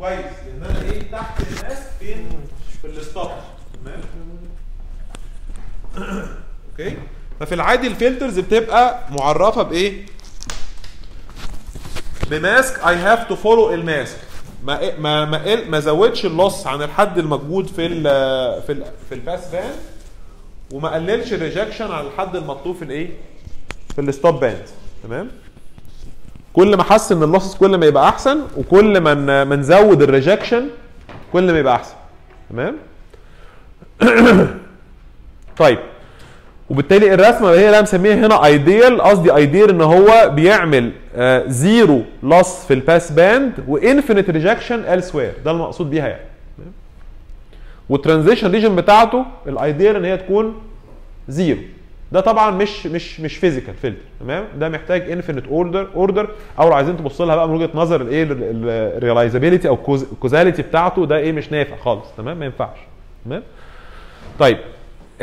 كويس. لأن أنا إيه تحت ال mask فين؟ في ال stop تمام؟ okay؟ ففي العادي ال filters بتبقى معرفة بإيه؟ ب mask. I have to follow ال mask ما ما ما قل- ما زودش ال loss عن الحد الموجود في ال في ال في ال pass band وما قللش ال rejection على الحد المطلوب في الإيه؟ في ال stop band تمام؟ كل ما حسن ال losses كل ما يبقى أحسن وكل ما ما نزود ال rejection كل ما يبقى أحسن. تمام؟ طيب. وبالتالي الرسمة اللي هي أنا مسميها هنا ideal قصدي ideal إن هو بيعمل zero loss في ال pass band و infinite rejection elsewhere. ده المقصود بيها يعني؟ وال transition region بتاعته ال ideal إن هي تكون zero ده طبعا مش مش مش physical filter تمام؟ ده محتاج infinite order order أو لو عايزين تبص لها بقى من وجهة نظر الإيه ال realizability أو ال causality بتاعته ده إيه مش نافع خالص تمام؟ ما ينفعش تمام؟ طيب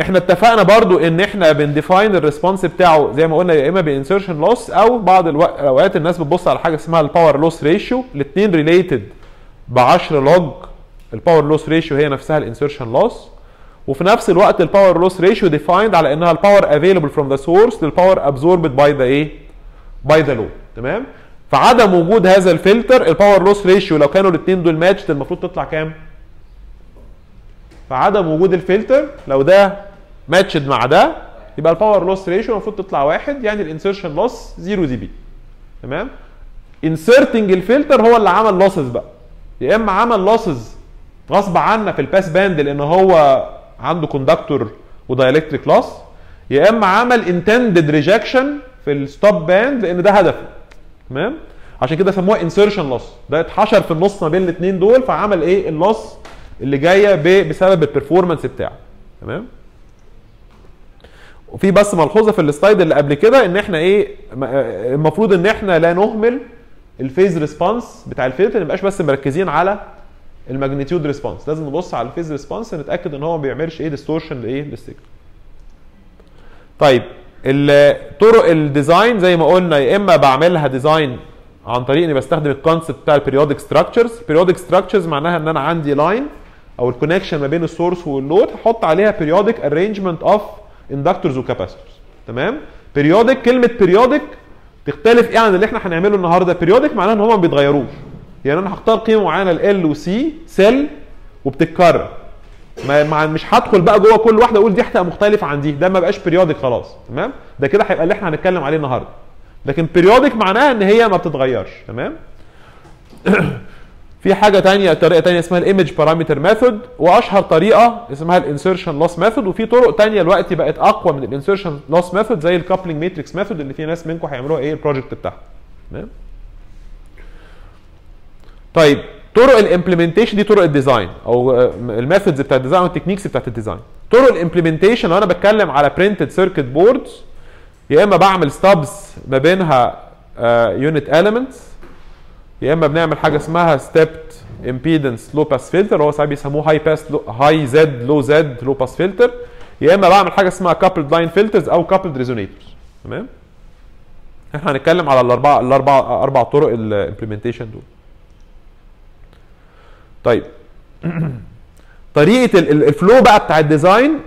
إحنا اتفقنا برضو إن إحنا بن define ال response بتاعه زي ما قلنا يا إما ب insertion loss أو بعض الاوقات الناس بتبص على حاجة اسمها ال power loss ratio الاثنين related ب 10 log ال power loss ratio هي نفسها ال insertion loss وفي نفس الوقت ال power loss ratio defined على إنها ال power available from the source لل power absorbed by the إيه by the load تمام؟ فعدم وجود هذا الفلتر ال power loss ratio لو كانوا الاثنين دول matched المفروض تطلع كام؟ فعدم وجود الفلتر لو ده matched مع ده يبقى ال power loss ratio المفروض تطلع واحد يعني ال insertion loss 0 dB تمام؟ inserting الفلتر هو اللي عمل losses بقى. يا إما عمل losses غصب عنا في ال pass band لأن هو عنده conductor و dielectric loss يا إما عمل intended rejection في ال stop band لأن ده هدفه. تمام؟ عشان كده سموها insertion loss ده اتحشر في النص ما بين الاثنين دول فعمل إيه؟ ال loss اللي جاية بسبب ال performance بتاعه. تمام؟ وفي بس ملحوظة في ال slide اللي قبل كده إن إحنا إيه؟ المفروض إن إحنا لا نهمل ال phase response بتاع الفلتر ما نبقاش بس مركزين على ال magnitude response. لازم نبص على ال phase response نتاكد إن هو ما بيعملش إيه distortion لإيه لل signal. طيب طرق ال design زي ما قلنا يا إما بعملها design عن طريق إني بستخدم ال concept بتاع ال periodic structures ال periodic structures معناها إن أنا عندي line أو ال connection ما بين ال source وال load هحط عليها periodic arrangement of inductors و capacitors تمام؟ periodic كلمة periodic تختلف إيه عن اللي إحنا هنعمله النهارده؟ periodic معناها إن هم ما بيتغيروش. يعني أنا هختار قيمة معينة L و C cell وبتتكرر. ما مش هدخل بقى جوه كل واحدة أقول دي هتبقى مختلفة عن دي. ده ما بقاش periodic خلاص تمام؟ ده كده هيبقى اللي إحنا هنتكلم عليه النهارده. لكن periodic معناها إن هي ما بتتغيرش تمام؟ في حاجة تانية طريقة تانية اسمها ال image parameter method وأشهر طريقة اسمها ال insertion loss method وفي طرق تانية دلوقتي بقت أقوى من ال insertion loss method زي ال coupling matrix method اللي في ناس منكم هيعملوها إيه ال project بتاعهم تمام؟ طيب طرق ال implementation دي طرق ال design أو آه، ال methods بتاع ال design وال techniques بتاعت ال design طرق ال implementation لو أنا بتكلم على printed circuit boards يا إما بعمل stubs ما بينها unit elements يا إما بنعمل حاجة اسمها stepped impedance low pass filter هو ساعات بيسموه high pass high Z low Z low pass filter يا إما بعمل حاجة اسمها coupled line filters أو coupled resonators تمام؟ إحنا هنتكلم على الأربعة الأربعة أربع طرق ال implementation دول. طيب. طريقة ال- ال- ال flow بقى بتاع ال design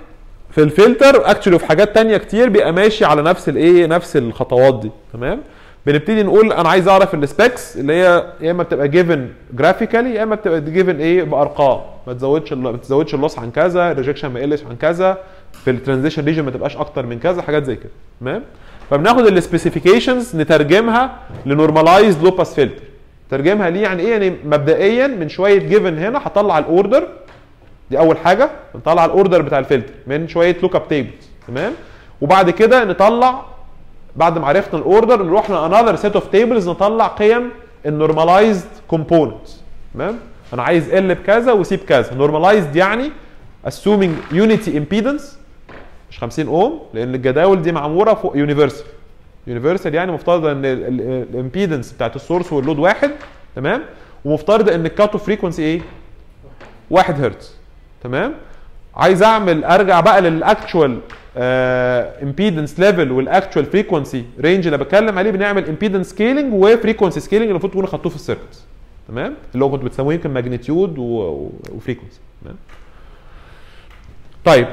في الفلتر actually وفي حاجات تانية كتير بيبقى ماشي على نفس الايه نفس الخطوات دي تمام؟ بنبتدي نقول أنا عايز أعرف ال specs اللي هي يا إما بتبقى given graphically يا إما بتبقى given إيه بأرقام. ما تزودش ما تزودش ال loss عن كذا ال rejection ما يقلش عن كذا في ال transition region ما تبقاش أكتر من كذا حاجات زي كده تمام؟ فبناخد ال specifications نترجمها ل normalized low pass filter ترجمها ليه يعني إيه؟ يعني مبدئيا من شوية given هنا هطلع ال order دي أول حاجة. نطلع ال order بتاع الفلتر من شوية look up tables تمام؟ وبعد كده نطلع بعد ما عرفنا ال order نروح ل another set of tables نطلع قيم ال normalized components تمام؟ أنا عايز L بكذا و C بكذا. normalized يعني assuming unity impedance. مش 50 اوم لأن الجداول دي معمولة فوق universal universal يعني مفترض إن ال impedance بتاعت ال source وال load واحد تمام؟ ومفترض إن ال cut off frequency إيه؟ 1 هرتز تمام؟ عايز أعمل أرجع بقى لل actual impedance level وال actual frequency range اللي بتكلم عليه بنعمل impedance scaling و frequency scaling المفروض تكونوا خدتوه في ال circuits تمام؟ اللي هو كنت بتسموه يمكن magnitude و frequency تمام؟ طيب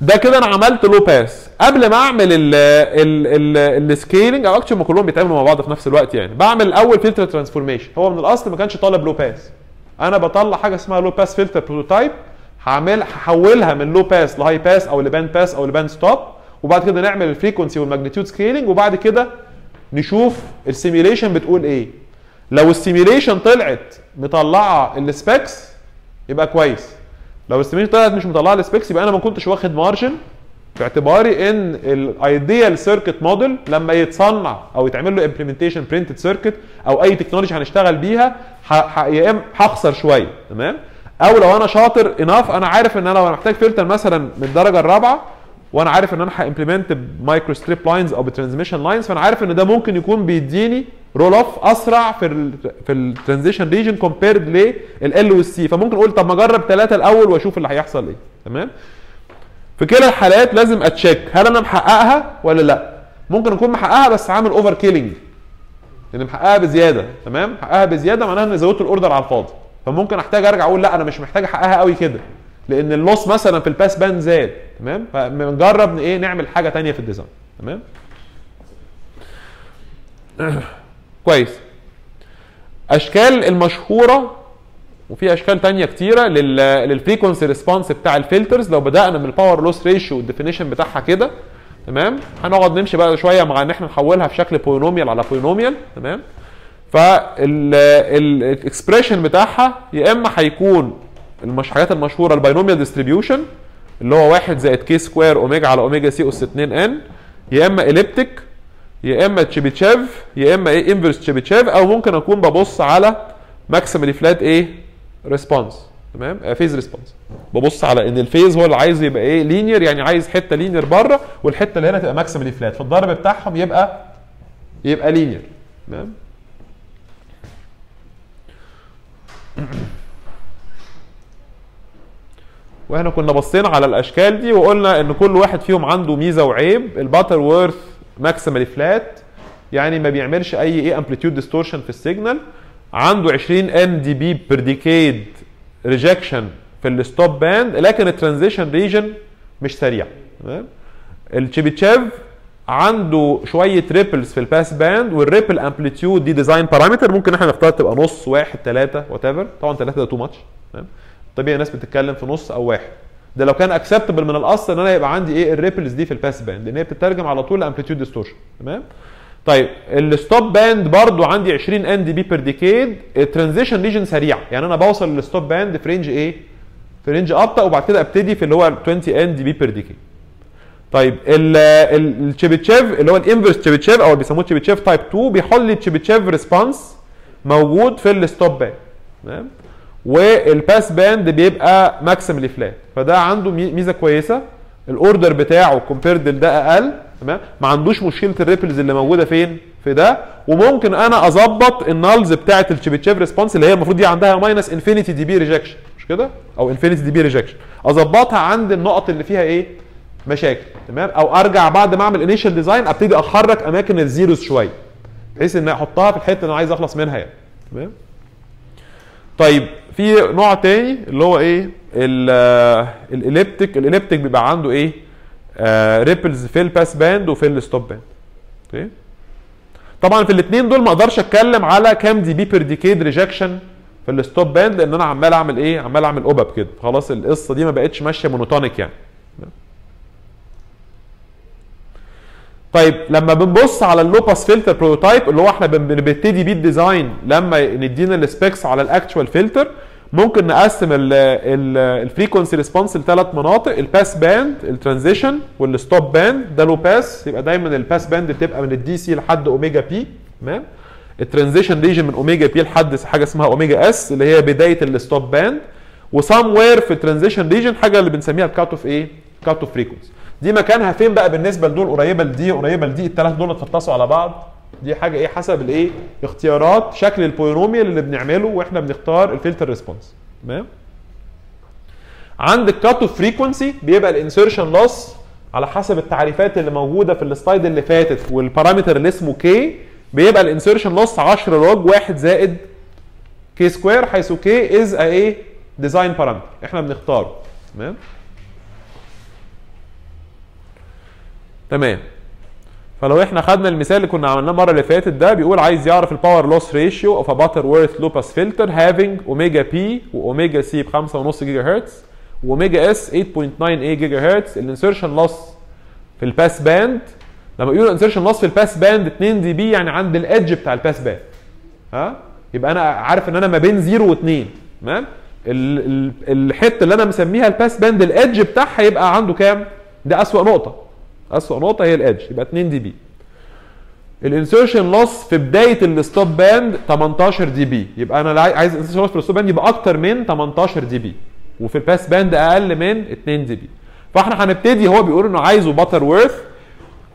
ده كده أنا عملت low pass قبل ما اعمل ال ال ال السكيلنج أو اكشن ما كلهم بيتعملوا مع بعض في نفس الوقت يعني. بعمل الأول filter transformation هو من الاصل ما كانش طالب low pass أنا بطلع حاجة اسمها low pass filter prototype هعمل هحولها من low pass ل high pass أو ل band pass أو ل band stop وبعد كده نعمل ال frequency وال magnitude scaling وبعد كده نشوف ال simulation بتقول إيه. لو ال simulation طلعت مطلعة ال specs يبقى كويس. لو ال simulation طلعت مش مطلعة ال specs يبقى أنا ما كنتش واخد margin في اعتباري إن ال ideal circuit model لما يتصنع أو يتعمل له implementation printed circuit أو أي technology هنشتغل بيها يا إما هخسر شوية تمام؟ أو لو أنا شاطر enough أنا عارف إن أنا لو محتاج فلتر مثلا من الدرجة الرابعة وأنا عارف إن أنا ه implement ب microstrip lines أو ب transmission lines فأنا عارف إن ده ممكن يكون بيديني roll off أسرع في ال في ال transition region compared لل L وال C فممكن أقول طب ما أجرب ثلاثة الأول وأشوف اللي هيحصل إيه. تمام؟ في كلا الحالات لازم أ check. هل أنا محققها ولا لأ؟ ممكن أكون محققها بس عامل over killing يعني محققها بزيادة. تمام؟ محققها بزيادة معناها ان زودت ال order على الفاضي. فممكن أحتاج أرجع أقول لأ أنا مش محتاج أحققها قوي كده. لأن ال loss مثلا في ال pass band زاد. تمام؟ فبنجرب إيه؟ نعمل حاجة ثانية في ال design تمام؟ كويس. أشكال المشهورة وفي أشكال تانية كتيرة لل frequency response بتاع ال filters لو بدأنا من ال power loss ratio وال definition بتاعها كده تمام؟ هنقعد نمشي بقى شوية مع إن إحنا نحولها في شكل polynomial على polynomial تمام؟ فال expression بتاعها يا إما هيكون المش حاجات المشهورة ال binomial distribution اللي هو 1 زائد k square omega على omega c أس 2 n يا إما elliptic يا إما Chebyshev يا إما إيه inverse Chebyshev أو ممكن أكون ببص على maximally flat إيه response تمام؟ phase response ببص على إن ال phase هو اللي عايز يبقى إيه linear يعني عايز حتة linear بره والحتة اللي هنا تبقى maximally flat فالضرب بتاعهم يبقى يبقى linear تمام؟ وإحنا كنا بصينا على الأشكال دي وقلنا إن كل واحد فيهم عنده ميزة وعيب. ال Butterworth maximally flat يعني ما بيعملش أي إيه amplitude distortion في ال signal. عنده 20 n dB per decade rejection في ال stop band لكن ال transition region مش سريع. تمام؟ ال Chebyshev عنده شوية ripples في ال pass band وال ripple amplitude دي design parameter ممكن إحنا نختار تبقى نص واحد ثلاثة whatever طبعا ثلاثة ده too much تمام؟ طبيعي الناس بتتكلم في نص أو واحد. ده لو كان acceptable من الأصل إن أنا يبقى عندي إيه ال ripples دي في ال pass band لأن هي بتترجم على طول ل amplitude distortion تمام؟ طيب ال stop band برضو عندي 20 n dB per decade ال transition region سريع. يعني أنا بوصل لل stop band في range إيه؟ في range أبطأ وبعد كده أبتدي في اللي هو 20 n dB per decade طيب ال Chebyshev اللي هو ال inverse Chebyshev أو بيسموه Chebyshev type 2 بيحط لي Chebyshev response موجود في ال stop band تمام؟ وال pass band بيبقى maximally flat فده عنده ميزة كويسة. ال order بتاعه compared لده أقل تمام؟ ما عندوش مشكلة ال ripples اللي موجودة فين؟ في ده. وممكن أنا أظبط ال nulls بتاعة ال Chebyshev response اللي هي المفروض دي عندها minus infinity dB rejection مش كده؟ أو infinity dB rejection أظبطها عند النقط اللي فيها إيه؟ مشاكل تمام؟ أو أرجع بعد ما أعمل initial design أبتدي أحرك أماكن ال zeros شوية بحيث ان أحطها في الحتة اللي أنا عايز أخلص منها يعني تمام؟ طيب في نوع تاني اللي هو إيه؟ ال elliptic ال elliptic بيبقى عنده إيه؟ آه ripples في ال pass band وفي ال stop band okay طبعا في الاثنين دول ما أقدرش أتكلم على كام dB per decade rejection في ال stop band لأن أنا عمال أعمل إيه؟ عمال أعمل اوبب كده. خلاص القصة دي ما بقتش ماشية monotonic يعني. طيب لما بنبص على ال low-pass filter prototype اللي هو إحنا بنبتدي بيه ال design لما ندينا ال specs على ال actual filter ممكن نقسم ال frequency response لثلاث مناطق ال pass band ال transition وال stop band ده low-pass يبقى دايما ال pass band بتبقى من ال DC لحد omega p تمام؟ ال transition region من omega p لحد حاجة اسمها omega s اللي هي بداية ال stop band و somewhere في ال transition region حاجة اللي بنسميها ال cut-off إيه؟ cut-off frequency دي مكانها فين بقى بالنسبة لدول قريبة لدي قريبة لدي؟ الثلاث دول اتفطسوا على بعض. دي حاجة إيه؟ حسب الإيه؟ اختيارات شكل ال polynomial اللي بنعمله وإحنا بنختار ال filter response تمام؟ عند ال cut-off frequency بيبقى ال insertion loss على حسب التعريفات اللي موجودة في ال slide اللي فاتت وال parameter اللي اسمه k بيبقى ال insertion loss 10 log 1 زائد k square حيث k is إيه design parameter إحنا بنختاره. تمام؟ تمام. فلو إحنا خدنا المثال اللي كنا عملناه المرة اللي فاتت ده بيقول عايز يعرف ال power loss ratio of a Butterworth low-pass filter having omega p و omega c ب 5.5 جيجا هرتز و omega s 8.98 جيجا هرتز ال insertion loss في ال pass band لما يقولوا insertion loss في ال pass band 2 dB يعني عند ال edge بتاع ال pass band ها؟ يبقى أنا عارف إن أنا ما بين 0 و2 تمام؟ ال- ال- الحتة اللي أنا مسميها ال pass band ال edge بتاعها يبقى عنده كام؟ ده أسوأ نقطة. أسوأ نقطة هي ال edge يبقى 2 dB. ال insertion loss في بداية ال stop band 18 dB. يبقى أنا عاي- عايز ال insertion loss في ال stop band يبقى أكتر من 18 dB. وفي ال pass band أقل من 2 dB. فإحنا هنبتدي هو بيقول إنه عايزه Butterworth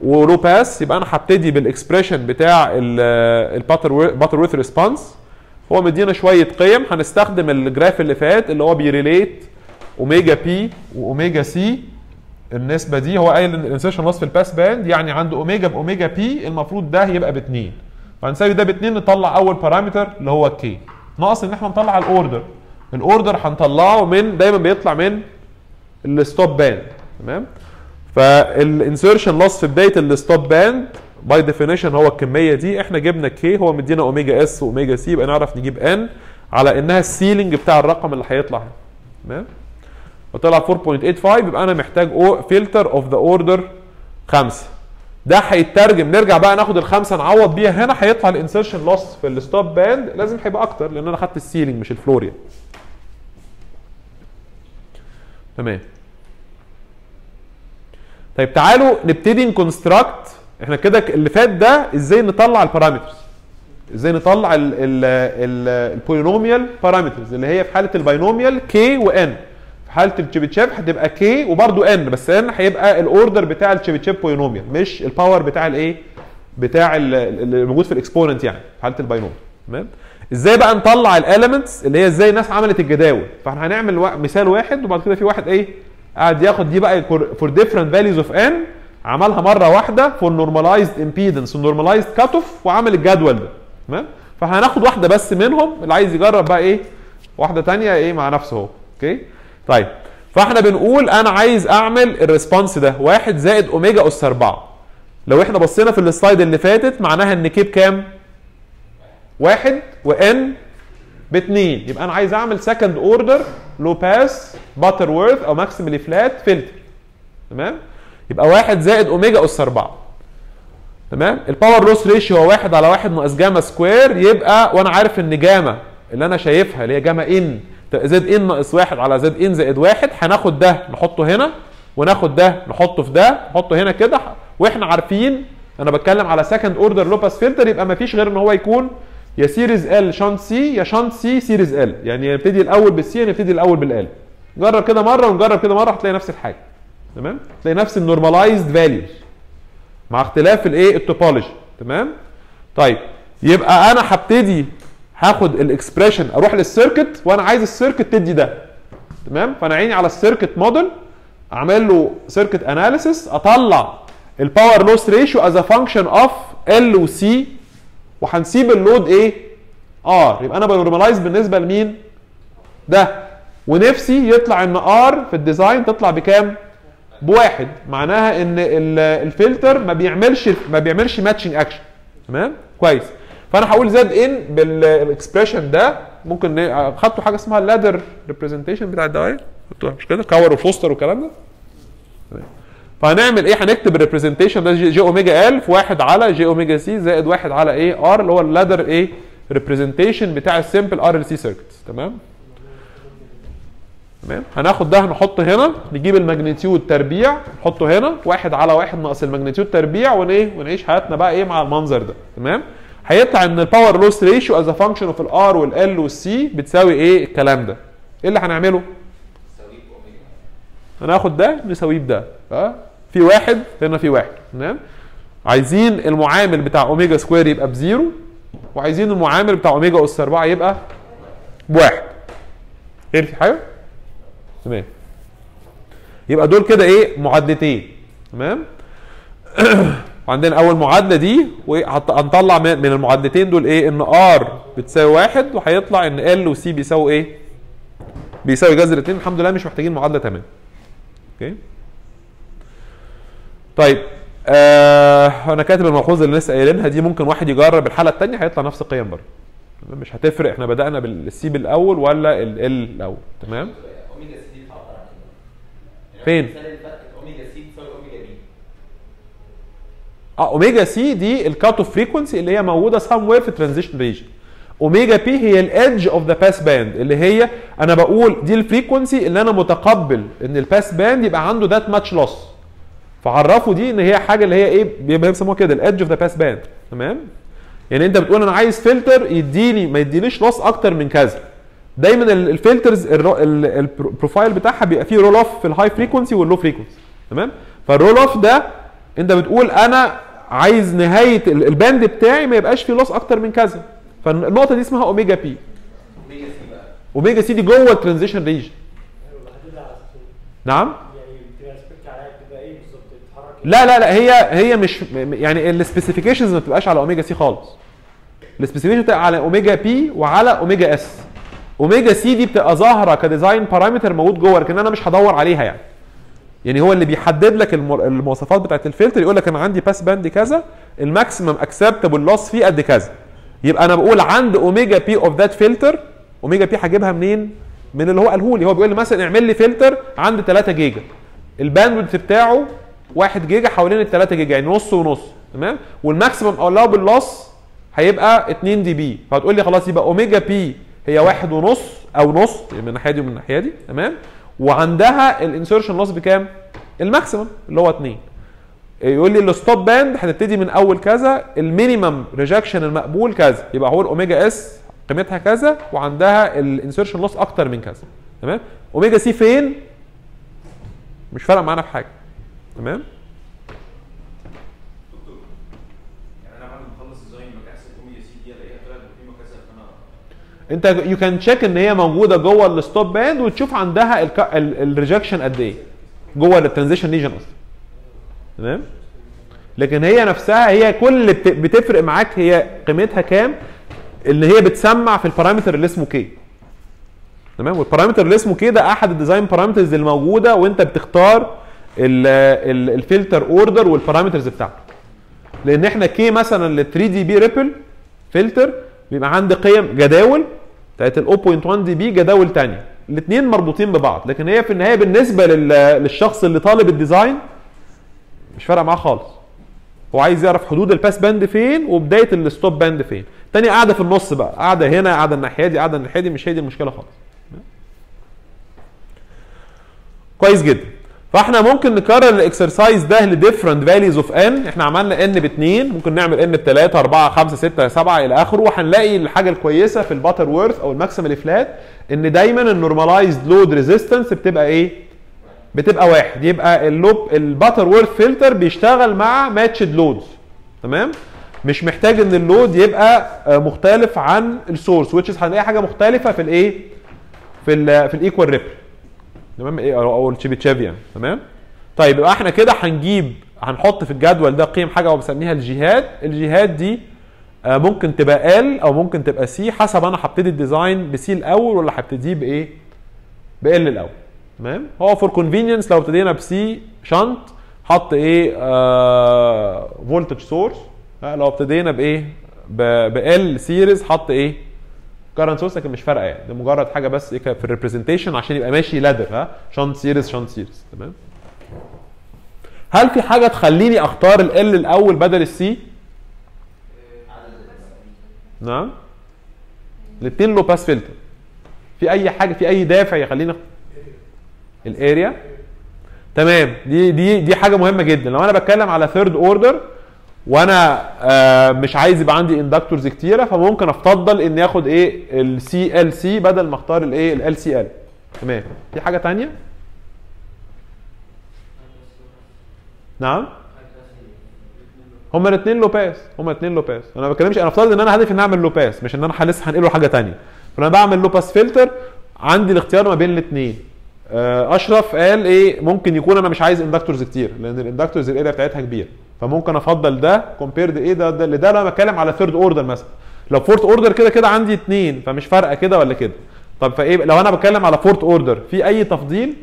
و low-pass يبقى أنا هبتدي بال expression بتاع ال Butter- Butterworth response هو مدينا شوية قيم. هنستخدم ال graph اللي فات اللي هو بي relate omega p و omega c النسبة دي هو قايل إن ال insertion loss في ال pass band يعني عنده omega ب omega p المفروض ده يبقى باثنين فهنساوي ده باثنين نطلع أول parameter اللي هو ال k ناقص إن إحنا نطلع ال order ال order هنطلعه من دايما بيطلع من ال stop band تمام؟ فال insertion loss في بداية ال stop band by definition هو الكمية دي. إحنا جبنا k هو مدينا omega s و omega c يبقى نعرف نجيب n على إنها ال ceiling بتاع الرقم اللي هيطلع. تمام؟ وطلع 4.85 يبقى أنا محتاج filter of the order 5 ده هيترجم. نرجع بقى ناخد الخمسة نعوض بيها. هنا هيطلع ال insertion loss في ال stop band لازم هيبقى أكتر لأن أنا خدت ال ceiling مش ال floor يا تمام. طيب تعالوا نبتدي ن construct إحنا كده اللي فات ده إزاي نطلع ال parameters إزاي نطلع ال polynomial parameters اللي هي في حالة ال binomial k و n في حاله ال Chebyshev هتبقى k وبرده n بس n هيبقى ال order بتاع ال Chebyshev polynomial مش ال power بتاع الايه بتاع ال- اللي موجود في ال exponent يعني في حالة ال binomial تمام؟ إزاي بقى نطلع ال elements اللي هي إزاي الناس عملت الجداول؟ فإحنا هنعمل مثال واحد وبعد كده في واحد إيه؟ قاعد ياخد دي بقى for different values of n عملها مرة واحدة for normalized impedance و normalized cut-off وعمل الجدول ده. تمام؟ فهناخد واحدة بس منهم اللي عايز يجرب بقى إيه؟ واحدة تانية إيه؟ مع نفسه هو. okay؟ طيب فاحنا بنقول أنا عايز أعمل ال response ده واحد زائد أوميجا أس 4 لو إحنا بصينا في ال slide اللي فاتت معناها إن k بكام؟ واحد و n باثنين يبقى أنا عايز أعمل second order low pass Butterworth أو maximally flat filter تمام؟ يبقى واحد زائد أوميجا أس 4 تمام؟ ال power loss ratio هو واحد على واحد ناقص gamma square يبقى وأنا عارف إن جاما اللي أنا شايفها اللي هي جاما ان زد إن Z in ناقص واحد على Z in زائد واحد هناخد ده نحطه هنا وناخد ده نحطه في ده نحطه هنا كده وإحنا عارفين أنا بتكلم على second order low pass filter يبقى ما فيش غير إن هو يكون يا series L shunt C يا shunt C series L يعني نبتدي الأول بال C نبتدي الأول بال L نجرب كده مرة ونجرب كده مرة هتلاقي نفس الحاجة. تمام؟ تلاقي نفس ال normalized values مع اختلاف الايه ال topology تمام؟ طيب يبقى أنا هبتدي هاخد ال expression أروح لل circuit وأنا عايز ال circuit تدي ده. تمام؟ فانا عيني على ال circuit model اعمل له circuit analysis اطلع ال power loss ratio as a function of L و C وهنسيب ال load إيه R يبقى أنا ب normalize بالنسبة لمين؟ ده. ونفسي يطلع إن R في ال design تطلع بكام؟ بواحد. معناها إن ال- الفلتر ما بيعملش ما بيعملش matching action تمام؟ كويس. فأنا هقول Z in بال expression ده ممكن ن- خدتوا حاجة اسمها ال ladder representation بتاع الدوائر. خدتوها مش كده؟ Cauer و Foster والكلام ده. فهنعمل إيه؟ هنكتب ال representation ده j, omega L في واحد على j omega C زائد واحد على إيه R اللي هو ال ladder إيه representation بتاع ال simple RLC circuit تمام؟ تمام؟ هناخد ده نحطه هنا نجيب ال magnitude تربيع نحطه هنا واحد على واحد ناقص ال magnitude تربيع ونايه ونعيش حياتنا بقى إيه؟ مع المنظر ده. تمام؟ هيطلع إن الباور لوس ريشيو از فانكشن اوف الار والال والسي بتساوي إيه الكلام ده؟ إيه اللي هنعمله؟ هناخد ده نساويه بده. آه في واحد هنا في واحد. تمام؟ عايزين المعامل بتاع omega square يبقى ب zero وعايزين المعامل بتاع اوميجا اس 4 يبقى بواحد. غير في حاجة؟ تمام. يبقى دول كده إيه؟ معادلتين. تمام؟ وعندنا أول معادلة دي وهنطلع من المعادلتين دول إيه؟ إن R بتساوي واحد وهيطلع إن L و C بيساوي إيه؟ بيساوي جذر اتنين. الحمد لله مش محتاجين معادلة تمام. أوكي؟ طيب آه أنا كاتب الملحوظة اللي لسه قايلينها دي ممكن واحد يجرب الحالة الثانية هيطلع نفس القيم برضه. تمام؟ مش هتفرق إحنا بدأنا بال C بالأول ولا L الأول. تمام؟ فين؟ المثال اللي فات كانت omega C بتساوي omega P آه omega C دي ال cutoff frequency اللي هي موجودة somewhere في ال transition region omega P هي ال edge of the pass band اللي هي أنا بقول دي ال frequency اللي أنا متقبل إن ال pass band يبقى عنده that much loss فعرفوا دي إن هي حاجة اللي هي إيه بيسموها كده ال edge of the pass band تمام؟ يعني أنت بتقول أنا عايز فلتر يديني ما يدينيش loss أكتر من كذا. دايما ال- ال filters ال profile بتاعها بيبقى فيه roll off في ال high frequency وال low frequency تمام؟ فال roll off ده أنت بتقول أنا عايز نهاية ال- ال band بتاعي ما يبقاش فيه loss أكتر من كذا. فالنقطة دي اسمها omega P omega C بقى. omega C دي جوه ال transition region؟ نعم؟ لا لا لا هي هي مش يعني ال specifications ما بتبقاش على omega C خالص. ال specification بتبقى على omega P وعلى omega S omega C دي بتبقى ظاهرة ك design parameter موجود جوه لكن أنا مش هدور عليها يعني. يعني هو اللي بيحدد لك المواصفات بتاعت الفلتر يقول لك أنا عندي pass band كذا ال maximum acceptable loss فيه قد كذا. يبقى أنا بقول عند omega P of that filter omega P هجيبها منين؟ من اللي هو قاله لي. هو بيقول لي مثلا اعمل لي فلتر عند 3 جيجا. ال bandwidth بتاعه 1 جيجا حوالين ال 3 جيجا يعني نص ونص تمام؟ وال maximum allowable loss هيبقى 2 dB فهتقول لي خلاص يبقى omega P هي واحد ونص أو نص من الناحية دي ومن الناحية دي تمام؟ وعندها ال insertion loss بكام؟ ال maximum اللي هو 2 يقول لي ال stop band هتبتدي من أول كذا ال minimum rejection المقبول كذا. يبقى هو ال omega S قيمتها كذا وعندها ال insertion loss أكتر من كذا. تمام؟ omega C فين؟ مش فارقه معانا في حاجة. تمام يعني أنا بعد ما اخلص design ما احسب omega C دي الاقيها طلعت بقيمه كذا فانا انت you can check ان هي موجودة جوه ال stop band وتشوف عندها ال rejection قد إيه. جوه ال transition region أصلا. تمام؟ لكن هي نفسها هي كل اللي بت- بتفرق معاك هي قيمتها كام؟ اللي هي بتسمع في ال parameter اللي اسمه K تمام؟ وال parameter اللي اسمه K ده أحد ال design parameters الموجودة وأنت بتختار ال- ال- ال filter order وال parameters بتاعته. لأن إحنا K مثلا لل 3 dB ripple فلتر بيبقى عندي قيم جداول بتاعت ال 0.1 dB جداول تانية الاثنين مربوطين ببعض. لكن هي في النهاية بالنسبة لل- للشخص اللي طالب ال design مش فارقة معاه خالص. هو عايز يعرف حدود ال pass band فين وبداية ال stop band فين. تاني قاعدة في النص بقى. قاعدة هنا قاعدة الناحية دي قاعدة الناحية دي مش هي دي المشكلة خالص. كويس جدا. فاحنا ممكن نكرر ال exercise ده ل different values of N إحنا عملنا N باثنين ممكن نعمل N بثلاثه أربعة خمسة ستة سبعة إلى آخره وهنلاقي الحاجة الكويسة في ال Butterworth أو ال maximal flat إن دايما ال normalized load resistance بتبقى إيه؟ بتبقى واحد يبقى ال low pass Butterworth filter بيشتغل مع matched loads تمام؟ مش محتاج إن ال load يبقى آه، مختلف عن ال source هنلاقي حاجة مختلفة في الإيه؟ في ال في ال equal ripple تمام؟ إيه أو أو ال Chebyshev يعني تمام؟ طيب يبقى إحنا كده هنجيب هنحط في الجدول ده قيم حاجة وبسميها الجهات الجهات دي آه، ممكن تبقى L أو ممكن تبقى C حسب أنا هبتدي ال design ب C الأول ولا هبتديه بإيه؟ ب L الأول تمام؟ هو for convenience لو ابتدينا ب C shunt حط إيه؟ آه voltage source لو ابتدينا بإيه؟ ب L series حط إيه؟ current source لكن مش فارقة يعني. ده مجرد حاجة بس كده في ال representation عشان يبقى ماشي ladder ها؟ shunt series shunt series تمام؟ هل في حاجة تخليني أختار ال L الأول بدل ال C نعم. الاثنين low pass filter في أي حاجة في أي دافع يخليني ال area تمام. دي دي دي حاجة مهمة جدا. لو أنا بتكلم على third order وأنا آه مش عايز يبقى عندي inductors كتيرة فممكن أفضل إن ياخد إيه ال C L C بدل ما أختار الايه L C L تمام. في حاجة تانية؟ نعم؟ هما الاثنين low pass هما الاثنين low pass أنا ما بتكلمش أنا افترض إن أنا هدفي إن أعمل low pass مش إن أنا لسه هنقله حاجة تانية. فانا بعمل low pass filter عندي الاختيار ما بين الاثنين أشرف قال إيه ممكن يكون أنا مش عايز inductors كتير لأن ال inductors ال area بتاعتها كبيرة. فممكن أفضل ده compared إيه ده, ده لده لما بتكلم على third order مثلا. لو fourth order كده كده عندي اتنين فمش فارقة كده ولا كده. طب فإيه لو أنا بتكلم على fourth order في أي تفضيل؟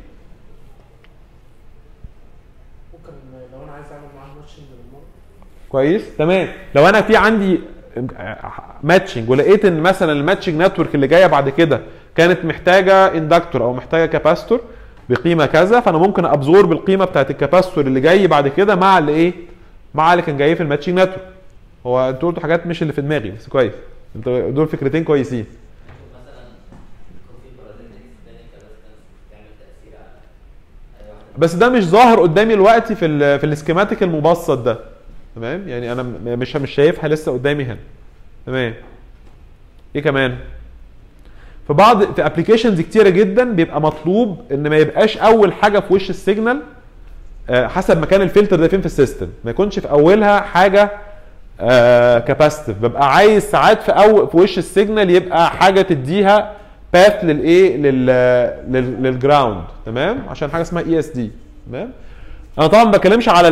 لو كويس تمام. لو أنا في عندي matching ولقيت إن مثلا ال matching network اللي جاية بعد كده كانت محتاجة inductor أو محتاجة capacitor بقيمة كذا فأنا ممكن absorb القيمة بتاعت ال capacitor اللي جاي بعد كده مع اللي إيه؟ مع اللي كان جاي في ال matching network هو أنتوا قلتوا حاجات مش اللي في دماغي بس كويس. أنتوا دول فكرتين كويسين. بس ده مش ظاهر قدامي دلوقتي في ال في ال schematic المبسط ده. تمام؟ يعني أنا مش مش شايفها لسه قدامي هنا. تمام؟ إيه كمان؟ في بعض في applications كتيرة جدا بيبقى مطلوب إن ما يبقاش أول حاجة في وش ال signal آه، حسب مكان الفلتر ده فين في ال system ما يكونش في أولها حاجة capacitive ببقى عايز ساعات في أول في وش ال signal يبقى حاجة تديها path للإيه؟ لل لل- لل ground تمام؟ عشان حاجة اسمها ESD تمام؟ أنا طبعا ما بتكلمش على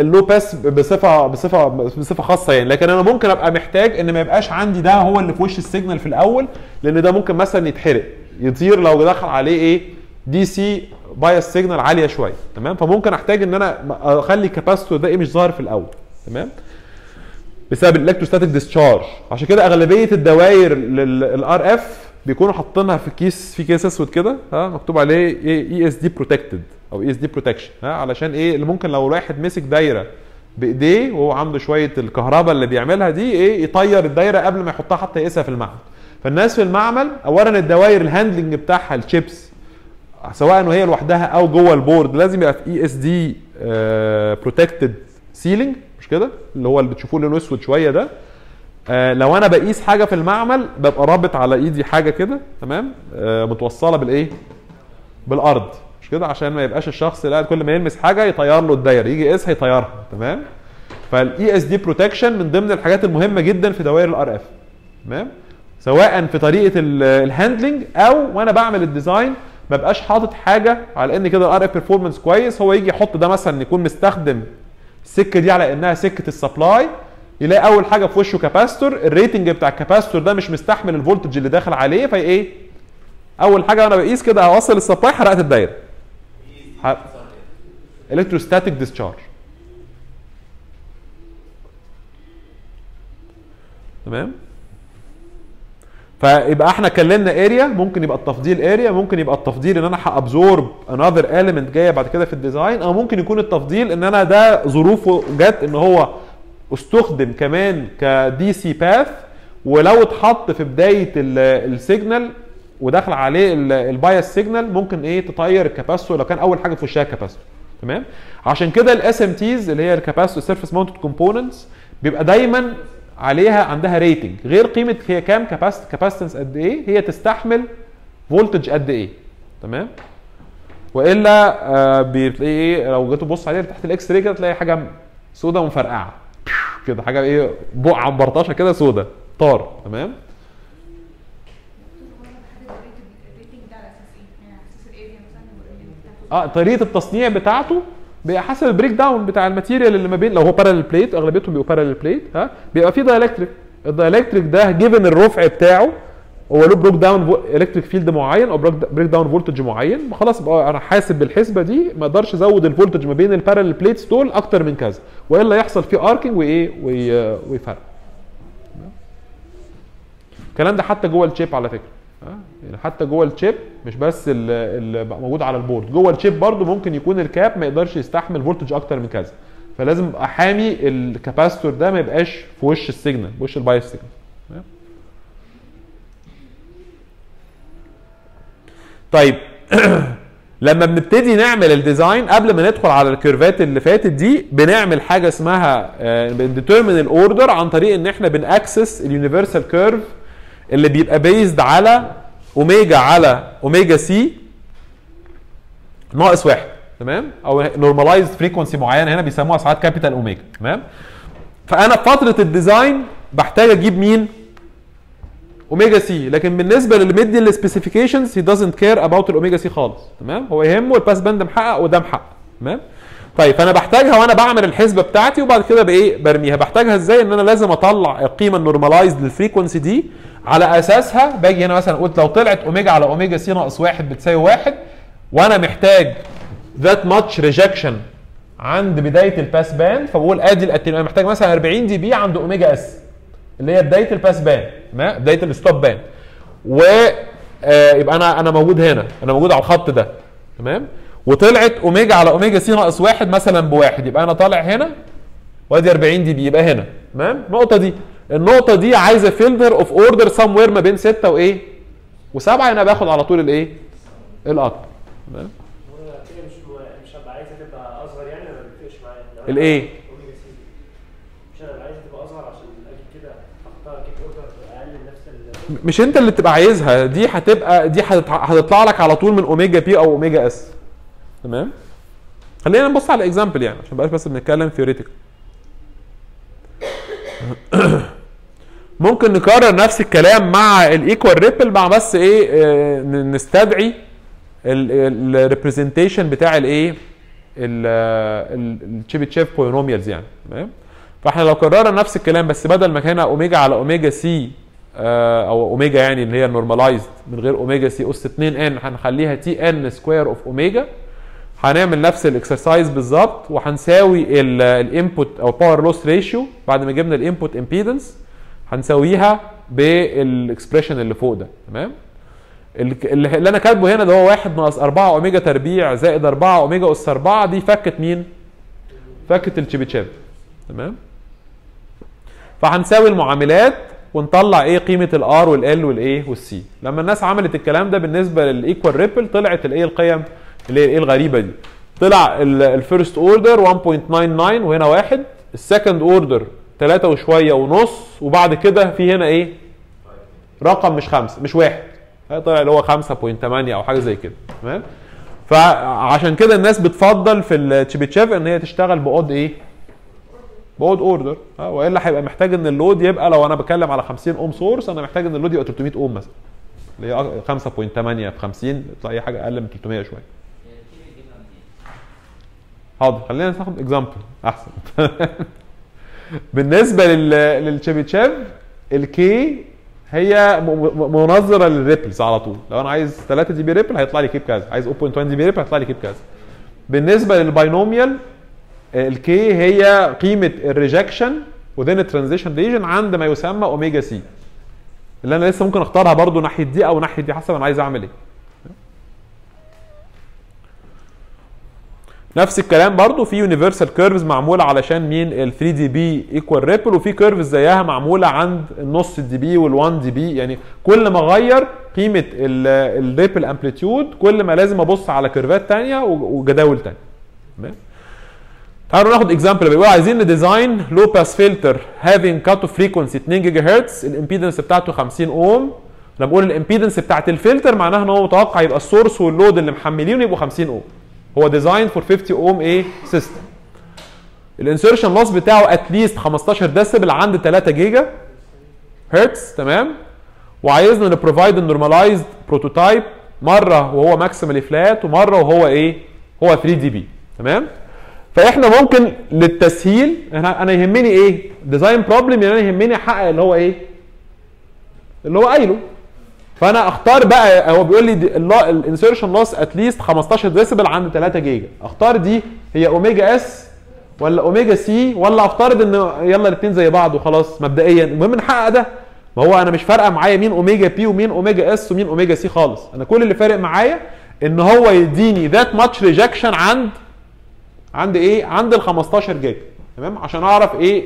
ال low pass بصفه بصفه بصفة خاصة يعني لكن أنا ممكن أبقى محتاج إن ما يبقاش عندي ده هو اللي في وش ال signal في الأول لأن ده ممكن مثلا يتحرق يطير لو دخل عليه إيه DC bias signal عالية شوية تمام؟ فممكن أحتاج إن أنا أخلي ال capacitor ده إيه مش ظاهر في الأول تمام؟ بسبب ال electrostatic discharge عشان كده أغلبية الدوائر لل RF بيكونوا حاطينها في كيس في كيس أسود كده ها؟ مكتوب عليه ESD protected أو ESD protection ها؟ علشان إيه؟ اللي ممكن لو واحد مسك دايرة بإيديه وهو عنده شوية الكهرباء اللي بيعملها دي إيه؟ يطير الدايرة قبل ما يحطها حتى يقيسها في المعمل. فالناس في المعمل اولا الدوائر ال handling بتاعها الشيبس سواء وهي لوحدها أو جوه ال board لازم يبقى في ESD protected sealing مش كده؟ اللي هو اللي بتشوفوه لونه أسود شوية ده. آه لو أنا بقيس حاجة في المعمل ببقى رابط على ايدي حاجة كده تمام؟ آه متوصلة بالإيه؟ بالأرض. مش كده؟ عشان ما يبقاش الشخص لا كل ما يلمس حاجة يطير له الدايرة يجي يقيسها يطيرها تمام؟ فال ESD protection من ضمن الحاجات المهمة جدا في دوائر ال RF تمام؟ سواء في طريقة ال- ال handling أو وأنا بعمل ال design ما بقاش حاطط حاجة على إن كده ال RF performance كويس هو يجي يحط ده مثلا يكون مستخدم السكه دي على إنها سكة ال supply يلاقي أول حاجة في وشه capacitor ال rating بتاع ال capacitor ده مش مستحمل ال voltage اللي داخل عليه في إيه أول حاجة أنا بقيس كده هوصل ال supply حرقت الدايرة. electrostatic discharge تمام؟ فيبقى إحنا كلمنا area ممكن يبقى التفضيل area ممكن يبقى التفضيل ان أنا ه absorb another element جاية بعد كده في ال design أو ممكن يكون التفضيل ان أنا ده ظروفه جت ان هو استخدم كمان ك DC path ولو اتحط في بداية ال- ال signal ودخل عليه ال- ال bias signal ممكن إيه تطير ال capacitor لو كان أول حاجة في وشها capacitor تمام؟ عشان كده ال SMTs اللي هي ال capacitor surface mounted components بيبقى دايما عليها عندها rating غير قيمة هي كام capacitance قد إيه هي تستحمل voltage قد إيه. تمام؟ وإلا آه بتلاقي إيه لو جيت تبص عليها تحت ال X-ray كده تلاقي حاجة سودة ومفرقعة. كده حاجة إيه بقعة مبرطشة كده سودة. طار. تمام هو أنا بحدد ال rating ال rating ده على أساس إيه؟ يعني على أساس ال area مثلا وال area بتاعته آه طريقة التصنيع بتاعته بيبقى حسب ال breakdown بتاع ال material اللي ما بين لو هو parallel plate أغلبيتهم بيبقوا parallel plate ها؟ بيبقى فيه dielectric ال dielectric ده given الرفع بتاعه هو له breakdown electric field معين أو breakdown voltage معين. خلاص بقى أنا حاسب بالحسبة دي ما أقدرش أزود ال voltage ما بين ال parallel plates دول أكتر من كذا. وإلا يحصل فيه arcing وايه وي- ويفرقع الكلام ده حتى جوه ال chip على فكرة. حتى جوه ال chip مش بس ال- اللي موجود على ال board. جوه ال chip برضو ممكن يكون ال cap ما يقدرش يستحمل voltage أكتر من كذا. فلازم ابقى حامي ال capacitor ده ما يبقاش في وش ال signal في وش ال bias signal؟ طيب. لما بنبتدي نعمل ال design قبل ما ندخل على ال curve ات اللي فاتت دي بنعمل حاجة اسمها بن determine ال order عن طريق إن إحنا بن access ال universal curve اللي بيبقى based على اوميجا على omega c ناقص واحد تمام؟ أو normalized frequency معينة هنا بيسموها ساعات capital omega تمام؟ فأنا في فترة ال design بحتاج أجيب مين؟ omega c لكن بالنسبة للي مدي ال specifications هي doesn't care about ال omega c خالص تمام؟ هو يهمه ال pass band محقق وده محقق تمام؟ طيب فأنا بحتاجها وأنا بعمل الحسبة بتاعتي وبعد كده بإيه؟ برميها. بحتاجها إزاي؟ إن أنا لازم أطلع القيمة ال normalized لل frequency دي على أساسها باجي هنا مثلا قلت لو طلعت أوميجا على omega c ناقص واحد بتساوي واحد وأنا محتاج that much rejection عند بداية ال pass band فبقول آدي ال attenuation أنا محتاج مثلا 40 dB عند omega s اللي هي بداية ال pass band تمام بداية ال stop band و آه، يبقى أنا أنا موجود هنا أنا موجود على الخط ده تمام؟ وطلعت أوميجا على omega c ناقص واحد مثلا بواحد يبقى أنا طالع هنا وأدي 40 dB يبقى هنا تمام؟ النقطة دي. النقطة دي عايزة filter of order somewhere ما بين 6 وإيه؟ و7 أنا باخد على طول الإيه؟ الاكبر تمام؟ كده مش أنت اللي تبقى عايزها دي هتبقى دي هتطلع لك على طول من omega p أو omega s تمام؟ خلينا نبص على example يعني عشان بقاش بس بنتكلم theoretical ممكن نكرر نفس الكلام مع ال equal ripple مع بس إيه آه، نستدعي ال representation بتاع الايه ال Chebyshev polynomials يعني تمام؟ فاحنا لو كررنا نفس الكلام بس بدل ما كان اوميجا على omega c آه، أو اوميجا يعني اللي هي normalized من غير omega c أس 2 n هنخليها T n square of omega هنعمل نفس ال exercise بالظبط وهنساوي ال input أو power loss ratio بعد ما جبنا ال input impedance هنساويها بال expression اللي فوق ده تمام ال- اللي اللي أنا كاتبه هنا ده هو 1 ناقص 4 أوميجا تربيع زائد 4 أوميجا أس 4 دي فكت مين؟ فكت ال Chebyshev تمام؟ فهنساوي المعاملات ونطلع إيه قيمة ال R وال L والايه وال C لما الناس عملت الكلام ده بالنسبة لل equal ripple طلعت الايه القيم اللي هي إيه الغريبة دي طلع ال first order 1.99 وهنا واحد ال second order 3 وشوية ونص وبعد كده في هنا إيه؟ رقم مش خمسة مش واحد. طلع اللي هو 5.8 أو حاجة زي كده تمام؟ فعشان كده الناس بتفضل في ال Chebyshev إن هي تشتغل بال odd إيه؟ بال odd order. ها وإلا هيبقى محتاج إن ال load يبقى لو أنا بتكلم على 50 ohm source أنا محتاج إن ال load يبقى 300 أوم مثلا. اللي هي 5.8 في 50 يطلع أي حاجة أقل من 300 شوية؟ حاضر خلينا ناخد example أحسن. بالنسبة لل لل Chebyshev ال k هي مناظرة لل ripples على طول. لو أنا عايز 3 dB ripple هيطلع لي k بكذا عايز 0.1 dB ripple هيطلع لي k بكذا. بالنسبة لل binomial ال k هي قيمة ال rejection within ال transition region عند ما يسمى omega c. اللي أنا لسه ممكن أختارها برضو ناحية دي أو ناحية دي حسب أنا عايز أعمل إيه. نفس الكلام برضو في universal curves معمولة علشان مين؟ ال 3 dB equal ripple وفي curves زيها معمولة عند النص dB وال1 dB يعني كل ما أغير قيمة ال ripple amplitude كل ما لازم أبص على curve ات تانية وجداول تانية. تمام؟ تعالوا ناخد example بيقول عايزين ن design low pass filter having cutoff frequency 2 gigahertz ال impedance بتاعته 50 اوم لما بقول ال impedance بتاعت الفلتر معناها إن هو متوقع يبقى ال source وال load اللي محملينه يبقوا 50 اوم هو design for 50 اوم إيه system ال insertion loss بتاعه at least 15 ديسبل عند 3 جيجا هرتز تمام؟ وعايزنا ن provide ال normalized prototype مرة وهو maximally flat ومرة وهو إيه هو 3 dB تمام؟ فإحنا ممكن للتسهيل أنا أنا يهمني إيه؟ design problem يعني أنا يهمني أحقق اللي هو إيه؟ اللي هو قايله. فانا اختار بقى هو بيقول لي ال insertion loss at least 15 ديسبل عند 3 جيجا. اختار دي هي omega s ولا omega C ولا افترض إن يلا الاثنين زي بعض وخلاص مبدئيا. المهم نحقق ده. ما هو أنا مش فارقة معايا مين omega P ومين omega S ومين omega C خالص. أنا كل اللي فارق معايا إن هو يديني that much rejection عند عند إيه؟ عند ال 15 جيجا. تمام؟ عشان أعرف إيه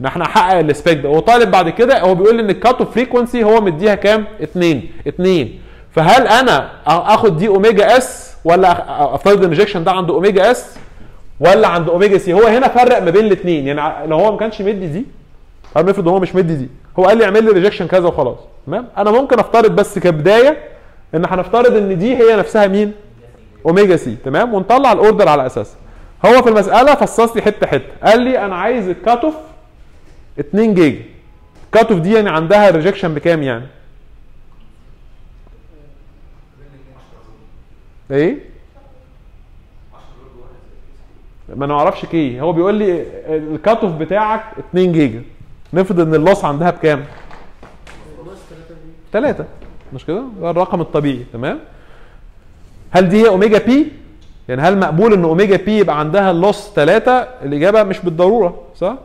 ان إحنا نحقق ال spec ده. هو طالب بعد كده هو بيقول لي إن ال cutoff frequency هو مديها كام؟ 2 2 فهل أنا آخد دي omega S ولا أفترض ال rejection ده عند omega S ولا عند omega C هو هنا فرق ما بين الاثنين يعني لو هو ما كانش مدي دي طب نفرض هو مش مدي دي. هو قال لي اعمل لي rejection كذا وخلاص. تمام؟ أنا ممكن أفترض بس كبداية إن هنفترض إن دي هي نفسها مين؟ omega C تمام؟ ونطلع ال order على اساسها هو في المسألة فصص لي حتة حتة. قال لي أنا عايز ال cutoff 2 جيجا. ال cutoff دي يعني عندها rejection بكام يعني؟ إيه؟ ما نعرفش كي هو بيقول لي ال cutoff بتاعك 2 جيجا. نفرض إن ال loss عندها بكام؟ 3 مش كده؟ ده الرقم الطبيعي. تمام؟ هل دي هي omega P؟ يعني هل مقبول إن omega P يبقى عندها ال loss 3 الإجابة مش بالضرورة صح؟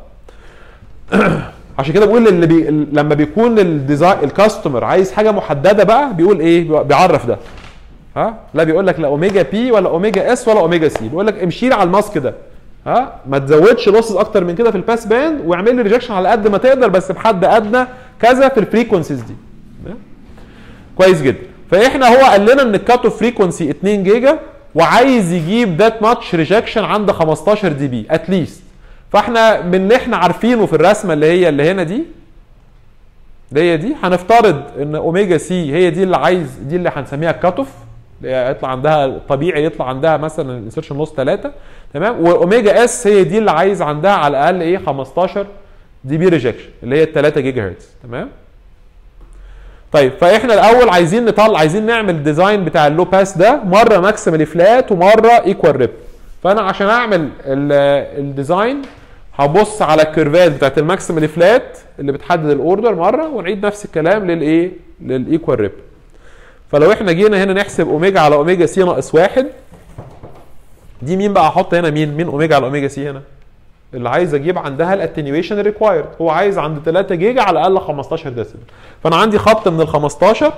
عشان كده بقول اللي بي... لما بيكون ال design ال customer عايز حاجة محددة بقى بيقول إيه؟ بيعرف ده. ها؟ لا بيقول لك لا omega P ولا omega S ولا omega C بيقول لك امشي على ال mask ده. ها؟ ما تزودش losses أكتر من كده في ال pass band واعمل لي rejection على قد ما تقدر بس بحد أدنى كذا في ال frequencies دي؟ كويس جدا. فإحنا هو قال لنا إن ال cutoff frequency 2 جيجا وعايز يجيب that much rejection عند 15 dB at least فاحنا من اللي إحنا عارفينه في الرسمة اللي هي اللي هنا دي اللي هي دي هنفترض إن omega C هي دي اللي عايز دي اللي هنسميها ال cutoff يطلع عندها طبيعي يطلع عندها مثلا ال insertion loss 3 تمام؟ و omega S هي دي اللي عايز عندها على الأقل إيه 15 dB rejection اللي هي 3 جيجا هرتز تمام؟ طيب فإحنا الأول عايزين نطلع عايزين نعمل design بتاع ال low pass ده مرة maximally flat ومرة equal rip فأنا عشان أعمل ال- ال design هبص على ال curveات بتاعت ال maximally flat اللي بتحدد ال order مرة ونعيد نفس الكلام للايه لل equal rip فلو إحنا جينا هنا نحسب أوميجا على omega C ناقص واحد دي مين بقى؟ أحط هنا مين؟ مين أوميجا على omega C هنا؟ اللي عايز أجيب عندها ال attenuation required هو عايز عند 3 جيجا على الأقل 15 ديسيبل فأنا عندي خط من ال 15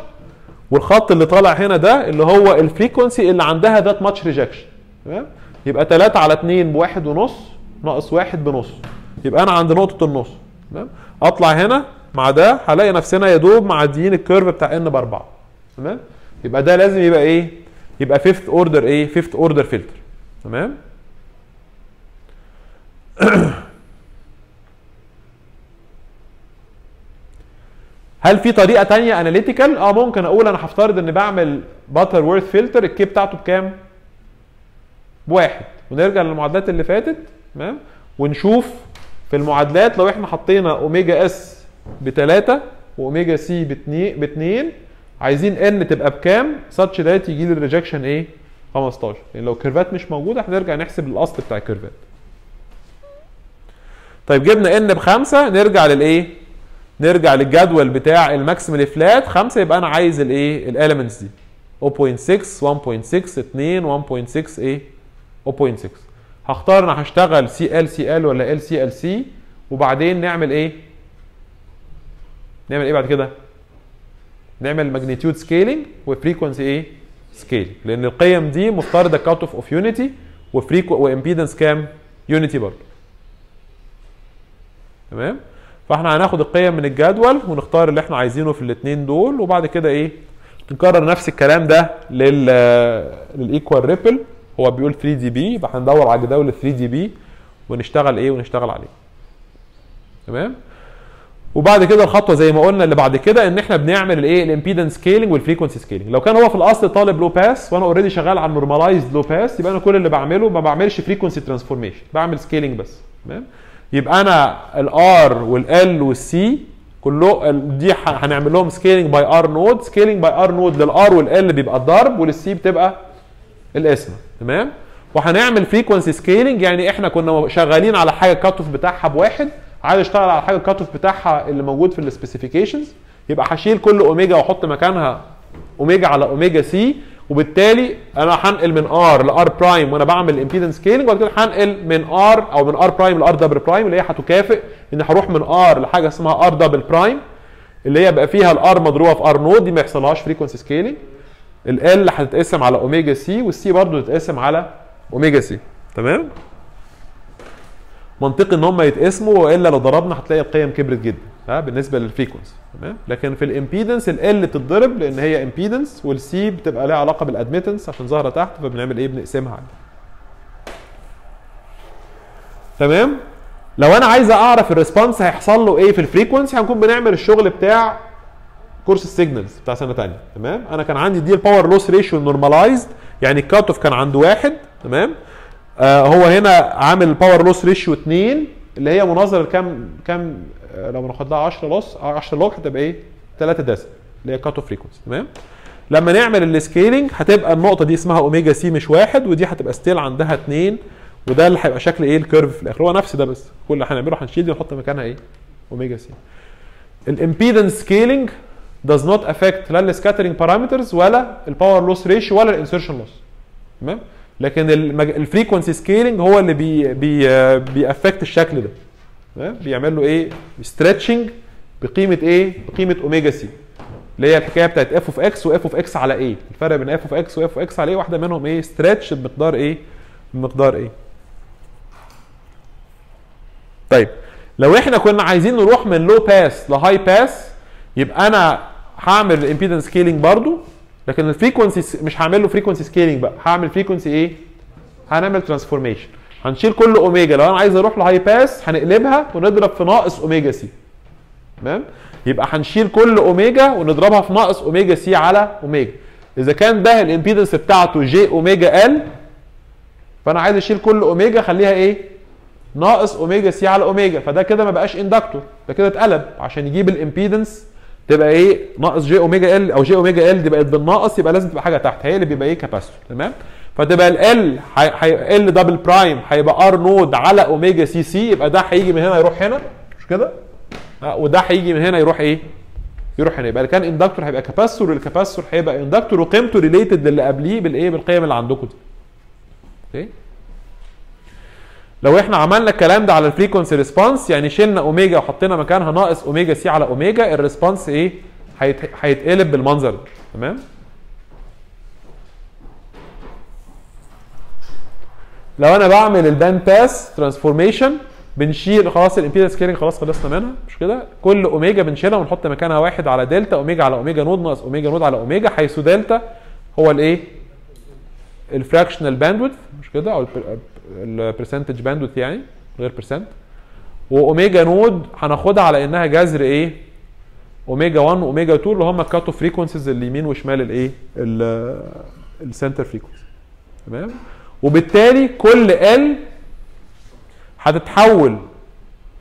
والخط اللي طالع هنا ده اللي هو ال frequency اللي عندها that much rejection تمام؟ يبقى 3 على 2 بواحد ونص. ناقص واحد بنص. يبقى أنا عند نقطة النص. تمام؟ أطلع هنا مع ده هلاقي نفسنا يا دوب معديين ال curve بتاع N بأربعة. تمام؟ يبقى ده لازم يبقى إيه؟ يبقى fifth order إيه؟ fifth order filter تمام؟ هل في طريقة تانية analytical آه ممكن أقول أنا هفترض ان بعمل Butterworth filter ال K بتاعته بكام؟ بواحد ونرجع للمعادلات اللي فاتت. تمام؟ ونشوف في المعادلات لو إحنا حطينا omega S بتلاتة و omega C باتنين باتنين عايزين N تبقى بكام؟ such that يجي لي ال rejection إيه 15 يعني لو ال curveات مش موجودة هنرجع نحسب الاصل بتاع ال curveات طيب جبنا N بخمسة نرجع للايه نرجع للجدول بتاع ال maximal flat 5 يبقى أنا عايز الايه ال elements دي. 0.6 1.6 2 1.6 إيه 0.6 هختار أنا هشتغل C L C L ولا L C L C وبعدين نعمل إيه؟ نعمل إيه بعد كده؟ نعمل magnitude scaling و frequency إيه؟ scale لأن القيم دي مفترضه cutoff of unity و frequ و impedance كام؟ unity برضه. تمام؟ فإحنا هناخد القيم من الجدول ونختار اللي إحنا عايزينه في الاثنين دول وبعد كده إيه؟ نكرر نفس الكلام ده لل لل equal ripple هو بيقول 3 dB يبقى هندور على جداول 3 dB ونشتغل إيه ونشتغل عليه. تمام؟ وبعد كده الخطوة زي ما قلنا اللي بعد كده إن إحنا بنعمل الإيه؟ ال impedance scaling وال frequency scaling لو كان هو في الأصل طالب low pass وأنا already شغال على ال normalized low pass يبقى أنا كل اللي بعمله ما بعملش frequency transformation بعمل scaling بس. تمام؟ يبقى أنا ال R وال L وال C كله دي هنعمل لهم scaling by R nought scaling by R nought لل R وال L بيبقى الضرب ولل C بتبقى القسمه تمام؟ وهنعمل frequency scaling يعني إحنا كنا شغالين على حاجة ال cutoff بتاعها بواحد عايز أشتغل على حاجة ال cutoff بتاعها اللي موجود في ال specifications يبقى هشيل كل اوميجا وأحط مكانها اوميجا على omega C وبالتالي أنا هنقل من R ل R prime وأنا بعمل impedance scaling وبعد كده هنقل من R أو من R prime ل R double prime اللي هي هتكافئ إن هروح من R لحاجة اسمها R double prime اللي هي بقى فيها ال R مضروبة في R nought دي ما يحصلهاش frequency scaling L هتتقسم على omega C وال C برضه تتقسم على omega C تمام؟ منطقي إن هم يتقسموا والا لو ضربنا هتلاقي القيم كبرت جدا ها بالنسبة لل frequency تمام؟ لكن في ال impedance L بتتضرب لأن هي impedance وال C بتبقى لها علاقة بال admittance عشان ظاهرة تحت فبنعمل إيه؟ بنقسمها عليه تمام؟ لو أنا عايز أعرف ال response هيحصل له إيه في ال frequency هنكون بنعمل الشغل بتاع كورس ال signals بتاع سنة ثانية تمام؟ أنا كان عندي دي ال power loss ratio normalized يعني ال cut off كان عنده واحد تمام؟ آه هو هنا عامل power loss ratio 2 اللي هي مناظرة لكام كام آه لو ناخد لها 10 loss 10 log هتبقى إيه؟ 3 ديسيمل اللي هي cut off frequency تمام؟ لما نعمل ال scaling هتبقى النقطة دي اسمها omega c مش واحد ودي هتبقى still عندها 2 وده اللي هيبقى شكل إيه؟ ال curve في الآخر. هو نفس ده بس كل اللي هنعمله هنشيل دي ونحط مكانها إيه؟ omega c ال impedance scaling does not affect لا ال scattering parameters ولا ال power loss ratio ولا ال insertion loss تمام؟ لكن ال frequency scaling هو اللي بي بي بي affect الشكل ده. تمام؟ بيعمل له إيه؟ stretching بقيمة إيه؟ بقيمة omega c اللي هي الحكاية بتاعت f of x و f of x على إيه الفرق بين f of x و f of x على إيه واحدة منهم إيه؟ stretch بمقدار إيه؟ بمقدار إيه؟ طيب لو إحنا كنا عايزين نروح من low pass ل high pass يبقى أنا هعمل ال impedance scaling برضو لكن ال frequency مش هعمل له frequency scaling بقى. هعمل frequency إيه؟ هنعمل transformation هنشيل كل اوميجا لو أنا عايز أروح ل high pass هنقلبها ونضرب في ناقص omega c تمام؟ يبقى هنشيل كل اوميجا ونضربها في ناقص omega c على اوميجا إذا كان ده ال impedance بتاعته j omega L فأنا عايز أشيل كل اوميجا أخليها إيه؟ ناقص omega c على اوميجا فده كده ما بقاش inductor ده كده اتقلب عشان يجيب ال impedance تبقى إيه؟ ناقص j omega L أو j omega L دي بقت بالناقص يبقى لازم تبقى حاجة تحت. هي اللي بيبقى إيه؟ capacitor تمام؟ فتبقى ال L double prime هيبقى R naught على omega c C يبقى ده هيجي من هنا يروح هنا. مش كده؟ آه، وده هيجي من هنا يروح إيه؟ يروح هنا. يبقى اللي كان inductor هيبقى capacitor وال capacitor هيبقى inductor وقيمته related للي قبليه بالإيه؟ بالقيم اللي عندكم دي. okay لو إحنا عملنا الكلام ده على ال frequency response يعني شلنا اوميجا وحطينا مكانها ناقص omega c على اوميجا ال response إيه؟ هيت- هيتقلب بالمنظر. ده تمام؟ لو أنا بعمل ال band pass transformation بنشيل خلاص ال impedance scaling خلاص خلصنا منها مش كده؟ كل اوميجا بنشيلها ونحط مكانها واحد على delta omega على omega naught ناقص omega naught على اوميجا حيث دلتا هو الايه؟ ال fractional bandwidth مش كده؟ أو ال percentage bandwidth يعني غير percent و omega naught هناخدها على إنها جذر إيه؟ اوميجا 1 واوميجا 2 اللي هم ال cut off frequencies اليمين وشمال الإيه؟ ال center frequency تمام؟ وبالتالي كل L هتتحول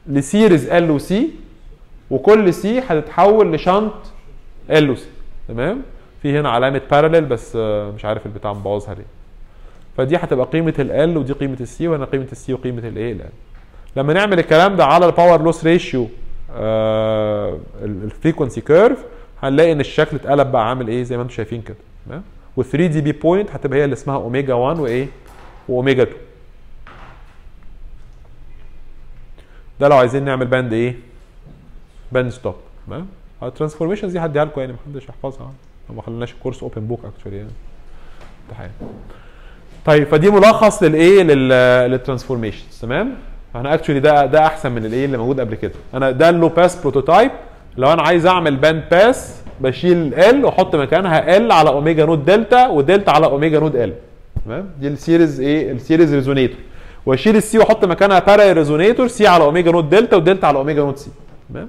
ل series L و C وكل C هتتحول ل shunt L و C تمام؟ في هنا علامة parallel بس آه، مش عارف البتاع مبوظها ليه. فدي هتبقى قيمة L ودي قيمة ال C وهنا قيمة ال C وقيمة الايه L لما نعمل الكلام ده على ال power loss ratio ال frequency curve هنلاقي إن الشكل اتقلب بقى عامل إيه؟ زي ما أنتم شايفين كده تمام؟ وال3 dB point هتبقى هي اللي اسمها اوميجا 1 وايه واوميجا 2 ده لو عايزين نعمل band إيه؟ band stop تمام؟ ال transformations دي هديها لكم يعني محدش يحفظها ما خليناش الكورس open book actually يعني. امتحان طيب فدي ملخص للإيه؟ لل- لل transformations تمام؟ أنا actually ده ده أحسن من الإيه اللي موجود قبل كده. أنا ده ال low pass prototype لو أنا عايز أعمل band pass بشيل L وأحط مكانها L على omega naught delta و delta على omega naught L تمام؟ دي ال series إيه؟ ال series resonator وأشيل ال C وأحط مكانها parallel resonator C على omega naught delta و delta على omega naught C تمام؟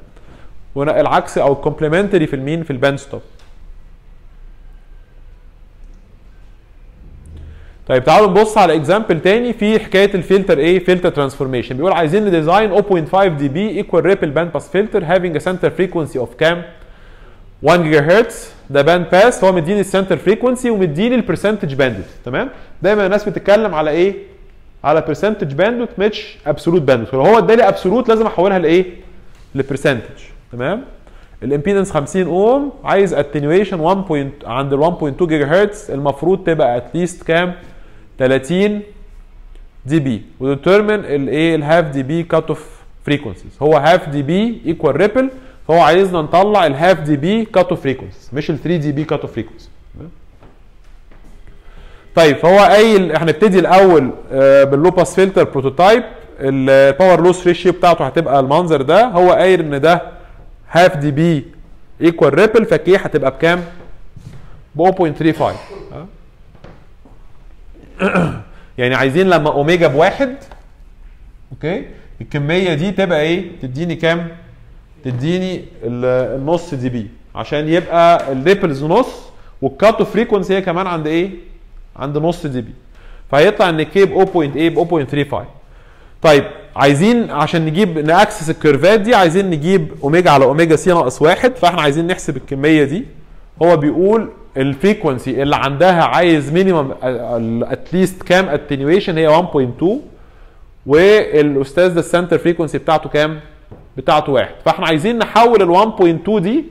والعكس أو ال complementary في المين؟ في ال band stop طيب تعالوا نبص على example تاني في حكاية الفلتر إيه filter transformation بيقول عايزين ن design 0.5 dB equal ripple band pass filter having center frequency of كام 1 جيجا هرتز ده band pass هو مديني ال center frequency ومديني ال percentage bandwidth تمام؟ دايما الناس بتتكلم على إيه؟ على percentage bandwidth مش absolute bandwidth لو هو اداني absolute لازم أحولها لإيه؟ ل percentage تمام؟ ال impedance 50 اوم عايز attenuation 1 point عند ال 1.2 جيجا هرتز المفروض تبقى at least كام 30 dB و determine الايه ال half dB cut off frequencies هو half dB equal ripple فهو عايزنا نطلع ال half dB cut off frequencies مش ال 3 dB cut off frequency طيب فهو قايل هنبتدي الأول آه، بال low pass filter prototype ال power loss ratio بتاعته هتبقى المنظر ده. هو قايل إن ده half dB equal ripple ف k هتبقى بكام؟ ب 0.35 ها؟ يعني عايزين لما أوميجا بواحد okay؟ الكمية دي تبقى إيه؟ تديني كام؟ تديني ال- النص dB عشان يبقى ال ripples نص وال cut off frequency هي كمان عند إيه؟ عند نص dB فهيطلع إن k ب 0.8 ب 0.35 طيب عايزين عشان نجيب ن access الكيرفات دي عايزين نجيب أوميجا على omega c ناقص واحد. فإحنا عايزين نحسب الكمية دي. هو بيقول ال frequency اللي عندها عايز minimum at least كام attenuation هي 1.2 والأستاذ ده ال center frequency بتاعته كام؟ بتاعته واحد. فإحنا عايزين نحول ال 1.2 دي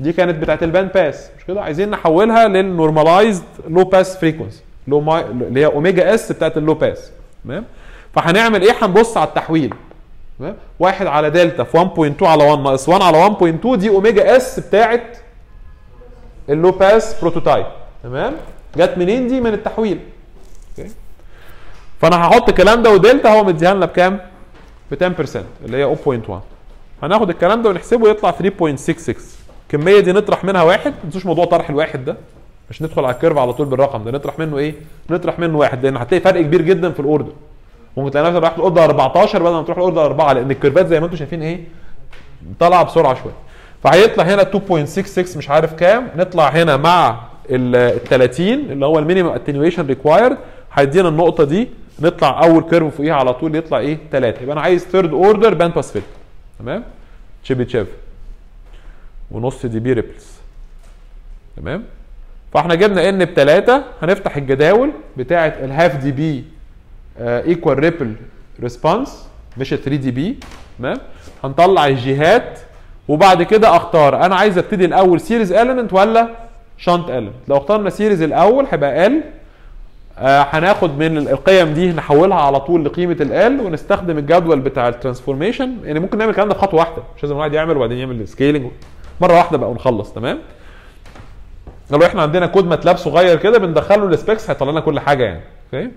دي كانت بتاعت ال band pass مش كده؟ عايزين نحولها لل normalized low pass frequency اللي هي omega s بتاعت ال low pass تمام؟ فهنعمل إيه؟ هنبص على التحويل. تمام؟ واحد على دلتا في 1.2 على 1 ناقص 1 على 1.2 دي omega s بتاعت ال low pass prototype تمام؟ جت منين دي؟ من التحويل. okay. فأنا هحط الكلام ده ودلتا هو مديها لنا بكام؟ ب 10% اللي هي 0.1 هناخد الكلام ده ونحسبه يطلع 3.66 الكميه دي نطرح منها واحد. ما تنسوش موضوع طرح الواحد ده. مش ندخل على ال curve على طول بالرقم ده نطرح منه إيه؟ نطرح منه واحد لأن هتلاقي فرق كبير جدا في ال order. ممكن تلاقي نفسك رايح ال order 14 بدل ما تروح ال order 4 لأن ال curve ات زي ما أنتم شايفين إيه؟ طالعة بسرعة شوية. فهيطلع هنا 2.66 مش عارف كام. نطلع هنا مع ال 30 اللي هو ال minimum attenuation required هيدينا النقطة دي. نطلع أول curve فوقيها على طول. يطلع إيه؟ 3 يبقى أنا عايز third order band pass filter تمام؟ Chebyshev ونص dB ripples تمام؟ فإحنا جبنا N بثلاثة هنفتح الجداول بتاعه ال half dB equal ripple response مش 3 dB تمام؟ هنطلع الجهات وبعد كده أختار. أنا عايز أبتدي الأول series element ولا shunt element لو اخترنا series الأول هيبقى ال آه هناخد من القيم دي نحولها على طول لقيمة ال ونستخدم الجدول بتاع ال transformation يعني ممكن نعمل الكلام ده في خطوة واحدة. مش لازم الواحد يعمل وبعدين يعمل scaling مرة واحدة بقى ونخلص تمام؟ لو إحنا عندنا code MATLAB صغير كده بندخله ال specs هيطلع لنا كل حاجة يعني. okay؟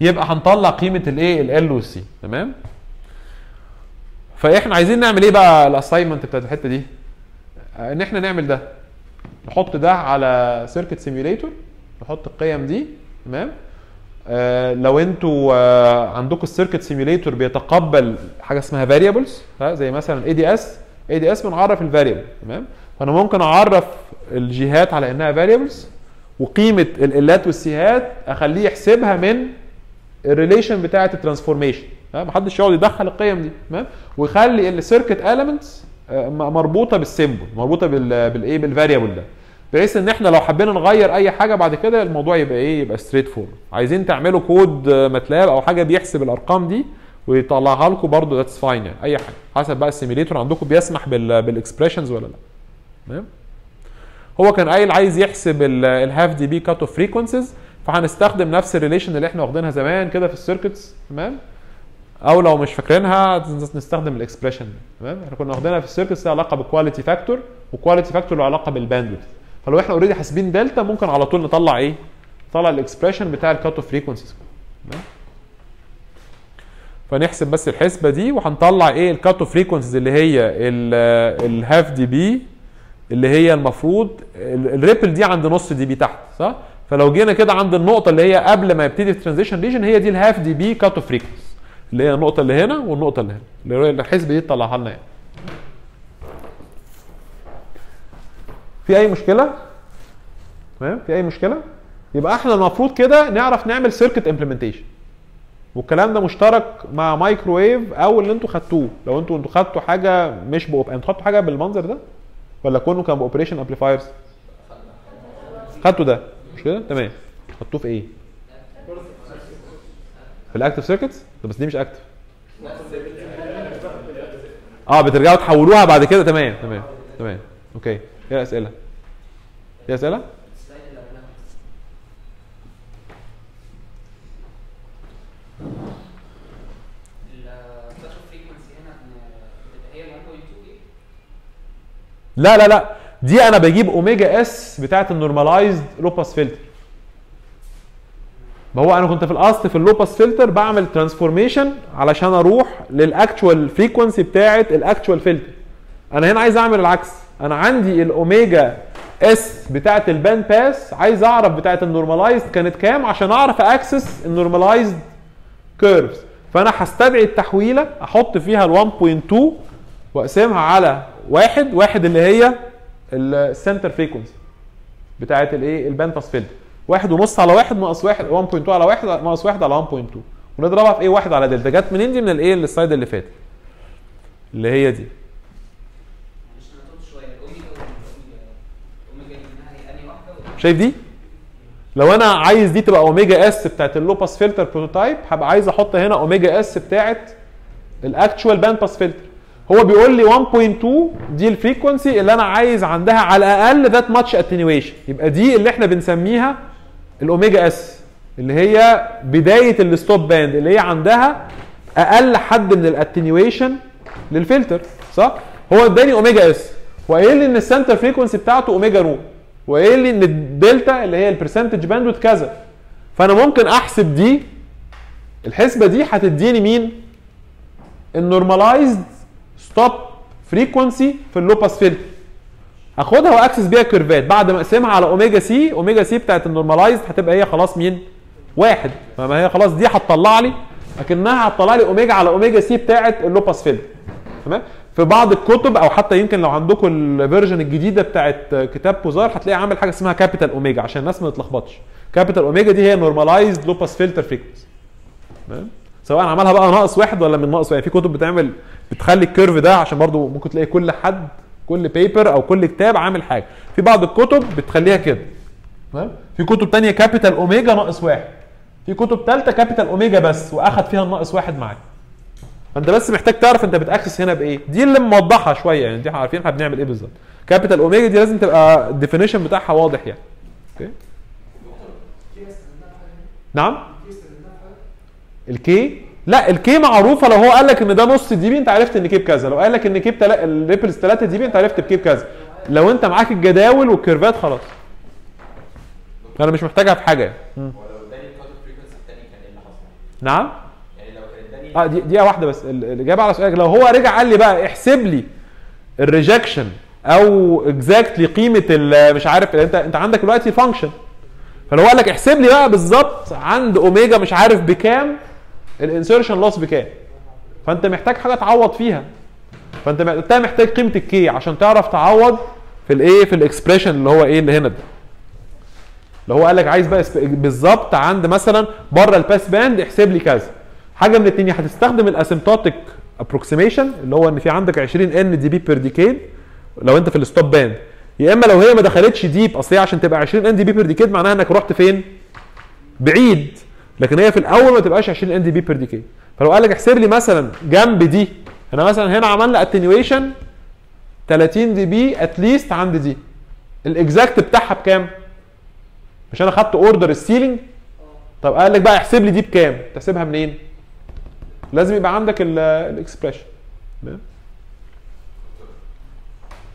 يبقى هنطلع قيمة الايه L وال C تمام؟ فاحنا عايزين نعمل إيه بقى ال assignment بتاعت الحتة دي؟ آه، ان إحنا نعمل ده. نحط ده على circuit simulator نحط القيم دي تمام؟ آه لو أنتوا آه عندكم ال circuit simulator بيتقبل حاجة اسمها variables زي مثلا اي دي اس اي دي اس بنعرف ال variable تمام؟ فأنا ممكن أعرف الجهات على إنها variables وقيمة الالات والسيهات أخليه يحسبها من ال relation بتاعة ال transformation محدش يقعد يدخل القيم دي تمام؟ ويخلي ال circuit elements مربوطة بال symbol مربوطة بال بالإيه؟ بال variable ده. بحيث إن إحنا لو حبينا نغير أي حاجة بعد كده الموضوع يبقى إيه؟ يبقى straightforward عايزين تعملوا code MATLAB أو حاجة بيحسب الأرقام دي ويطلعها لكم برضه that's fine يعني أي حاجة. حسب بقى ال simulator عندكم بيسمح بال بال expressions ولا لأ. تمام؟ هو كان قايل عايز يحسب ال half dB cut off frequencies فهنستخدم نفس ال relation اللي إحنا واخدينها زمان كده في ال circuits تمام؟ أو لو مش فاكرينها نستخدم ال expression. تمام؟ إحنا كنا واخدينها في ال circuits لها علاقة بال quality factor وال quality factor له علاقة بال bandwidth فلو إحنا already حاسبين دلتا ممكن على طول نطلع إيه؟ نطلع ال expression بتاع ال cut off frequencies فنحسب بس الحسبة دي وهنطلع إيه؟ ال cut off frequencies اللي هي ال half dB اللي هي المفروض ال ripple دي عند نص dB تحت صح؟ فلو جينا كده عند النقطة اللي هي قبل ما يبتدي ال transition region هي دي ال half dB cut off frequencies اللي هي النقطة اللي هنا والنقطة اللي هنا. اللي الحسبه دي تطلعها لنا يعني في أي مشكلة؟ تمام؟ في أي مشكلة؟ يبقى إحنا المفروض كده نعرف نعمل circuit implementation والكلام ده مشترك مع مايكروويف أو اللي أنتوا خدتوه. لو أنتوا أنتوا خدتوا حاجة مش ب op... أنتوا خدتوا حاجة بالمنظر ده؟ ولا كونه كان ب operation amplifiers خدتوا ده. مش كده؟ تمام. خدتوه في إيه؟ في ال active circuits بس دي مش active آه بترجعوا تحولوها بعد كده؟ تمام تمام تمام. okay. إيه الأسئلة؟ في اسئله ال slide اللي قبلها ال cut frequency هنا بتبقى هي 1.2 إيه؟ لا لا لا. دي أنا بجيب omega s بتاعت ال normalized low pass filter ما هو أنا كنت في الأصل في ال low pass filter بعمل transformation علشان أروح لل actual frequency بتاعت ال actual filter أنا هنا عايز أعمل العكس. أنا عندي ال omega s بتاعت ال band pass عايز أعرف بتاعت ال normalized كانت كام عشان أعرف access ال normalized curves فأنا هستدعي التحويله أحط فيها ال 1.2 وأقسمها على واحد واحد اللي هي ال center frequency بتاعت الايه ال band pass filter واحد ونص على واحد ناقص واحد 1.2 على واحد ناقص واحد على 1.2 ونضربها في إيه؟ واحد على دلتا. جت منين دي؟ من الايه؟ ال slide اللي فات. اللي هي دي. شايف دي؟ لو أنا عايز دي تبقى omega s بتاعت ال low pass filter prototype هبقى عايز أحط هنا omega s بتاعت ال actual band pass filter هو بيقول لي 1.2 دي ال frequency اللي أنا عايز عندها على الأقل that much attenuation يبقى دي اللي إحنا بنسميها ال omega s اللي هي بداية ال stop band اللي هي عندها أقل حد من ال attenuation لل filter صح؟ هو اداني omega s وقايل لي إن ال center frequency بتاعته أوميجا رو. وقايل لي إن الدلتا اللي هي ال percentage bandwidth كذا. فأنا ممكن أحسب دي الحسبة دي هتديني مين؟ ال normalized stop frequency في ال low pass filter. هاخدها وأكسس بيها curveات. بعد ما أقسمها على omega c omega c بتاعت ال normalized هتبقى هي خلاص مين؟ واحد. فما هي خلاص دي هتطلع لي لكنها هتطلع لي أوميجا على omega c بتاعت ال low pass filter تمام؟ في بعض الكتب أو حتى يمكن لو عندكم ال version الجديدة بتاعت كتاب بوزار هتلاقي عامل حاجة اسمها capital omega عشان الناس ما تتلخبطش. capital omega دي هي normalized low pass filter frequency تمام؟ سواء عملها بقى ناقص واحد ولا من ناقص واحد. في كتب بتعمل بتخلي ال curve ده عشان برضو ممكن تلاقي كل حد كل paper أو كل كتاب عامل حاجة. في بعض الكتب بتخليها كده. تمام؟ في كتب تانية capital omega ناقص واحد. في كتب ثالثه capital omega بس وأخد فيها الناقص واحد معاه فأنت بس محتاج تعرف أنت بتأكسس هنا بإيه. دي اللي موضحها شوية يعني دي عارفين إحنا بنعمل إيه بالظبط. capital omega دي لازم تبقى ال definition بتاعها واضح يعني. okay؟ نعم؟ ال k لا ال k معروفة لو هو قال لك إن ده نص dB أنت عرفت إن k بكذا لو قال لك إن k بتلا... ال ripples 3 dB أنت عرفت ب k بكذا لو أنت معاك الجداول وال curveات خلاص. أنا مش محتاجها في حاجة. يعني. إيه حصل؟ نعم؟ يعني اداني آه دي دقيقه واحدة بس. ال- الإجابة على سؤالك لو هو رجع قال لي بقى احسب لي ال rejection أو exactly قيمة ال- مش عارف أنت أنت عندك دلوقتي function فلو قال لك احسب لي بقى بالظبط عند أوميجا مش عارف بكام ال insertion loss بكام؟ فأنت محتاج حاجة تعوض فيها. فأنت انت محتاج قيمة ال k عشان تعرف تعوض في الإيه؟ في ال expression اللي هو إيه؟ اللي هنا ده. اللي هو قال لك عايز بقى بالظبط عند مثلا بره ال pass band احسب لي كذا. حاجة من الاثنين هتستخدم ال asymptotic approximation اللي هو إن في عندك 20 n dB per decade لو أنت في ال stop band يا إما لو هي ما دخلتش deep أصل هي عشان تبقى 20 n dB per decade معناها إنك رحت فين؟ بعيد. لكن هي في الأول ما تبقاش 20 n dB per decade فلو قال لك احسب لي مثلا جنب دي أنا مثلا هنا عملنا attenuation 30 dB at least عند دي. ال exact بتاعها بكام؟ مش أنا خدت order ال ceiling طب قال لك بقى احسب لي دي بكام؟ تحسبها منين؟ لازم يبقى عندك ال expression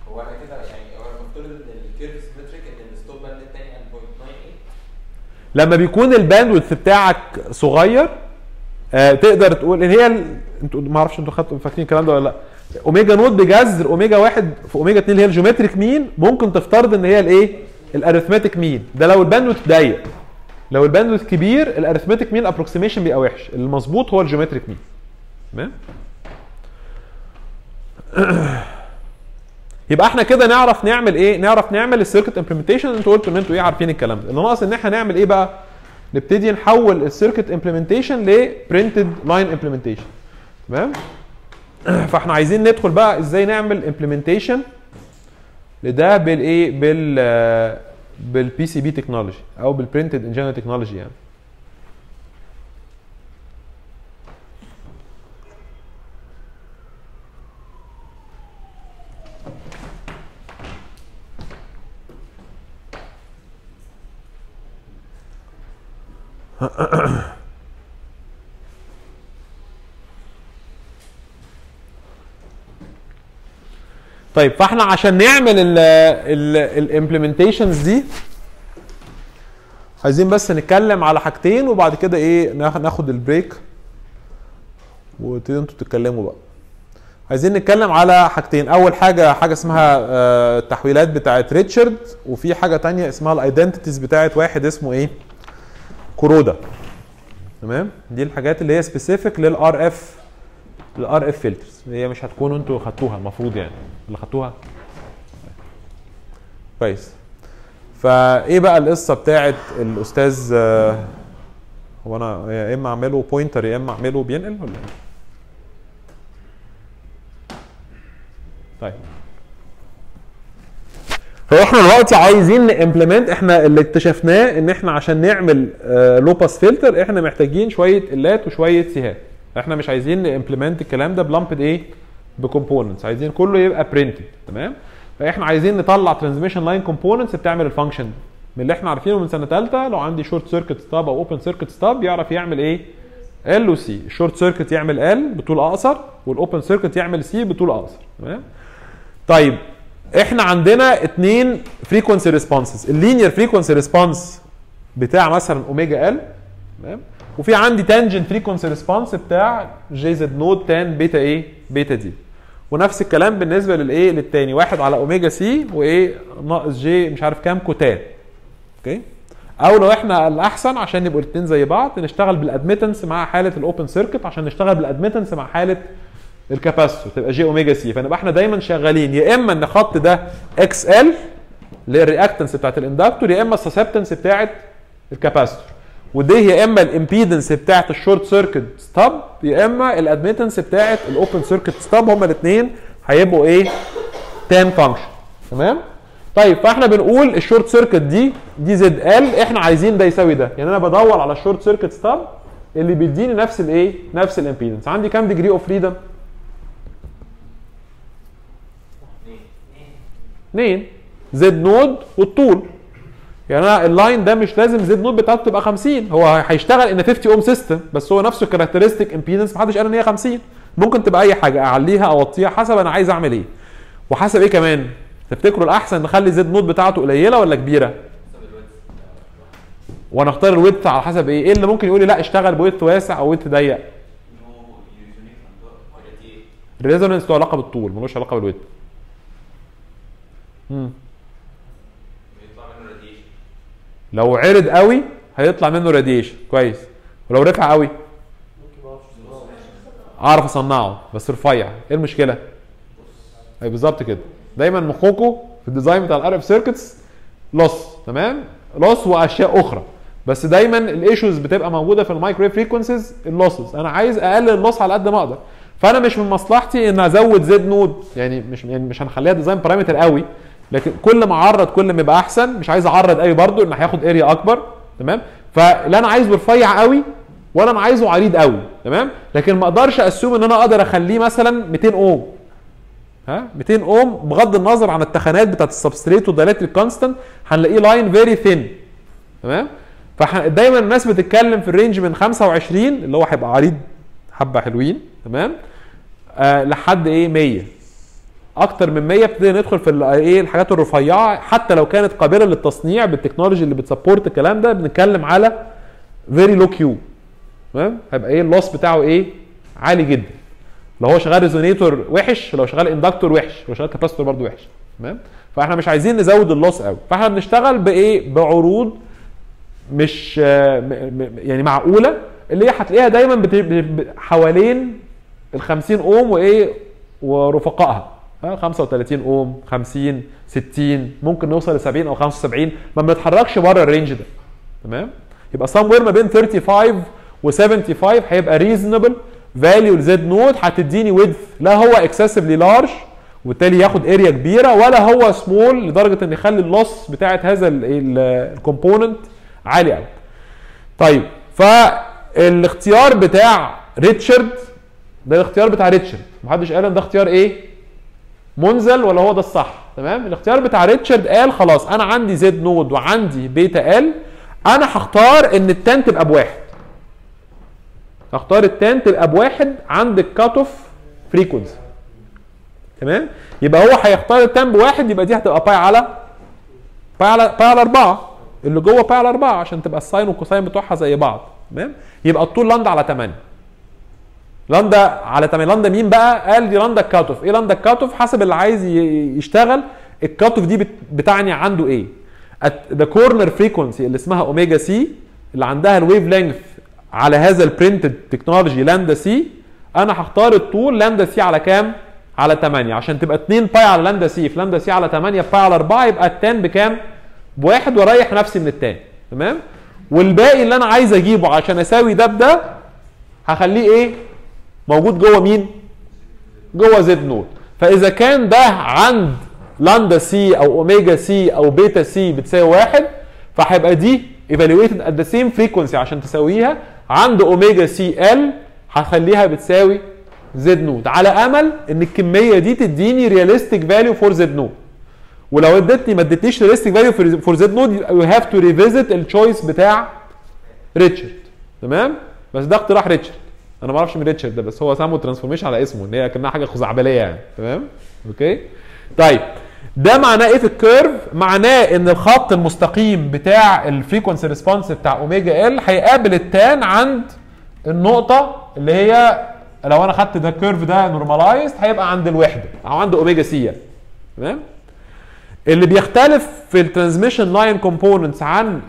هو أنا كده يعني هو أنا مفترض ان ال curve symmetric ان ال stop band التاني كان 0.98 لما بيكون ال bandwidth بتاعك صغير آه تقدر تقول إن هي أنتوا ما أعرفش أنتوا خدتوا فاكرين الكلام ده ولا لأ. omega naught بجذر أوميجا واحد في أوميجا 2 اللي هي ال geometric mean ممكن تفترض إن هي الإيه؟ ال arithmetic mean. ده لو ال bandwidth ضيق. لو ال bandwidth كبير ال arithmetic mean approximation بيبقى وحش. المظبوط هو ال geometric mean. تمام؟ يبقى إحنا كده نعرف نعمل إيه؟ نعرف نعمل ال circuit implementation أنتوا قلتوا ان أنتوا إيه عارفين الكلام ده. اللي ناقص ان إحنا نعمل إيه بقى؟ نبتدي نحول ال circuit implementation ل printed line implementation تمام؟ فاحنا عايزين ندخل بقى إزاي نعمل implementation لده بالايه؟ بال بال PCB technology أو بال printed engineer technology يعني. طيب فاحنا عشان نعمل ال implementations دي عايزين بس نتكلم على حاجتين وبعد كده إيه ناخ- ناخد ال break وتبتدوا أنتوا تتكلموا بقى. عايزين نتكلم على حاجتين. أول حاجة حاجة اسمها آه، التحويلات بتاعه ريتشارد وفي حاجة تانية اسمها الايدنتيتيز بتاعه واحد اسمه إيه؟ كورودا. تمام؟ دي الحاجات اللي هي سبيسيفيك للار اف الار اف فلترز هي مش هتكونوا أنتوا خدتوها المفروض يعني. اللي خدتوها. كويس. فإيه بقى القصة بتاعت الأستاذ آه، هو أنا يا إما أعمله بوينتر يا إما أعمله بينقل ولا إيه؟ طيب. فاحنا دلوقتي عايزين ن implement إحنا اللي اكتشفناه ان إحنا عشان نعمل low pass filter إحنا محتاجين شوية L ات وشوية C هات. إحنا مش عايزين ن implement الكلام ده ب lumped إيه؟ ب components عايزين كله يبقى printed تمام؟ فاحنا عايزين نطلع transmission line components بتعمل ال function من اللي إحنا عارفينه من سنة ثالثه لو عندي short circuit stub أو open circuit stub يعرف يعمل إيه؟ L و C ال short circuit يعمل L بطول أقصر وال open circuit يعمل C بطول أقصر تمام؟ طيب إحنا عندنا اتنين frequency responses ال linear frequency response بتاع مثلا omega L تمام؟ وفي عندي tangent frequency response بتاع j z naught tan beta إيه beta d ونفس الكلام بالنسبة للايه للتاني. واحد على omega c وايه ناقص j مش عارف كام cotan okay أو لو إحنا الأحسن عشان يبقوا الاثنين زي بعض نشتغل بال admittance مع حالة ال open circuit عشان نشتغل بال admittance مع حالة ال capacitor تبقى j omega c فنبقى إحنا دايما شغالين. يا إما ان الخط ده X L اللي هي ال reactance بتاعت ال inductor يا إما ال susceptance بتاعت ال capacitor. ودي يا إما ال impedance بتاعت ال short circuit stub يا إما ال admittance بتاعت ال open circuit stub هما الاثنين هيبقوا إيه؟ tan function تمام؟ طيب فإحنا بنقول ال short circuit دي دي Z L إحنا عايزين ده يساوي ده. يعني أنا بدور على ال short circuit stub اللي بيديني نفس الإيه؟ نفس ال impedance عندي كام degree of freedom اثنين Z node والطول. يعني أنا ال line ده مش لازم Z node بتاعته تبقى 50 هو هيشتغل in 50 ohm system بس هو نفسه characteristic impedance محدش قال إن هي 50 ممكن تبقى أي حاجة أعليها أو أوطيها حسب أنا عايز أعمل إيه. وحسب إيه كمان؟ تفتكروا الأحسن نخلي Z node بتاعته قليلة ولا كبيرة؟ وأنا أختار ال width على حسب إيه. إيه اللي ممكن يقول لي لا اشتغل ب width واسع أو width ضيق؟ ال resonance له علاقة بالطول ملوش علاقة بال width مم. بيطلع منه radiation. لو عرض قوي هيطلع منه radiation. كويس. ولو رفيع قوي. ممكن ما أعرفش اعرف اصنعه بس رفيع. إيه المشكلة؟ أي بالظبط كده. دايما مخكم في ال design بتاع ال RF circuits loss تمام؟ loss واشياء أخرى. بس دايما ال issues بتبقى موجودة في ال microwave frequencies ال losses أنا عايز أقلل ال loss على قد ما أقدر. فأنا مش من مصلحتي إن أزود Z node. يعني مش يعني مش هنخليها design parameter قوي. لكن كل ما اعرض كل ما يبقى احسن مش عايز اعرض قوي برضو ان هياخد area اكبر تمام؟ فلا أنا عايزه رفيع قوي ولا أنا عايزه عريض قوي تمام؟ لكن ما أقدرش assume ان أنا أقدر اخليه مثلا 200 اوم. ها؟ 200 اوم بغض النظر عن التخانات بتاعت ال substrate وال dielectric constant هنلاقيه line very thin تمام؟ فدايما الناس بتتكلم في ال range من 25 اللي هو هيبقى عريض حبة حلوين تمام؟ آه لحد إيه؟ 100 أكتر من 100 ابتدي ندخل في إيه الحاجات الرفيعة حتى لو كانت قابلة للتصنيع بال technology اللي بت support الكلام ده بنتكلم على very low Q تمام؟ هيبقى إيه ال loss بتاعه إيه؟ عالي جدا. لو هو شغال resonator وحش لو شغال inductor وحش لو شغال capacitor برضه وحش. تمام؟ فإحنا مش عايزين نزود ال loss قوي. فإحنا بنشتغل بإيه؟ بعروض مش يعني معقولة اللي هي هتلاقيها دايما حوالين ال 50 اوم وإيه؟ ورفقائها. ها 35 اوم 50 60 ممكن نوصل ل 70 أو 75 ما بنتحركش بره ال range ده. تمام؟ يبقى somewhere ما بين 35 و 75 هيبقى reasonable. value ل Z node هتديني width لا هو excessively large وبالتالي ياخد area كبيرة ولا هو سمول لدرجة إن يخلي ال loss بتاعت هذا ال component عالي قوي طيب فالاختيار بتاع ريتشارد ده الاختيار بتاع ريتشارد. محدش قال إن ده اختيار إيه؟ منزل ولا هو ده الصح؟ تمام؟ الاختيار بتاع ريتشارد قال خلاص أنا عندي Z node وعندي beta l أنا هختار إن ال tan تبقى بواحد. هختار ال tan تبقى بواحد عند ال cut off frequency تمام؟ يبقى هو هيختار ال tan بواحد يبقى دي هتبقى pi على pi على pi على أربعة. اللي جوه pi على أربعة عشان تبقى ال sine وال cosine بتوعها زي بعض. تمام؟ يبقى الطول لاندا على 8 لاندا على 8 لاندا مين بقى؟ قال دي lambda ال cut off إيه lambda ال cut off حسب اللي عايز يشتغل ال cut off دي بت- بتعني عنده إيه؟ the corner frequency اللي اسمها omega c اللي عندها ال wavelength على هذا ال printed technology lambda c أنا هختار الطول lambda c على كام؟ على 8 عشان تبقى 2 pi على lambda c في lambda c على 8 pi على 4 يبقى ال tan بكام؟ بواحد واريح نفسي من التاني. تمام؟ والباقي اللي أنا عايز أجيبه عشان أساوي ده بده هخليه إيه؟ موجود جوه مين؟ جوه Z node فإذا كان ده عند lambda c أو omega c أو beta c بتساوي واحد فهيبقى دي evaluated at the same frequency عشان تساويها. عند omega c L هخليها بتساوي Z node على أمل إن الكمية دي تديني realistic value for Z node ولو ادتني ما ادتنيش realistic value for Z node you have to revisit ال choice بتاع ريتشارد. تمام؟ بس ده اقتراح ريتشارد. أنا ما أعرفش من ريتشارد ده بس هو سموها transformation على اسمه إن هي كأنها حاجة خزعبلية يعني تمام؟ okay؟ طيب ده معناه إيه في ال curve؟ معناه إن الخط المستقيم بتاع ال frequency response بتاع omega L هيقابل ال tan عند النقطة اللي هي لو أنا خدت ده ال curve ده normalized هيبقى عند الوحدة أو عند omega c يعني. تمام؟ اللي بيختلف في ال transmission line components عن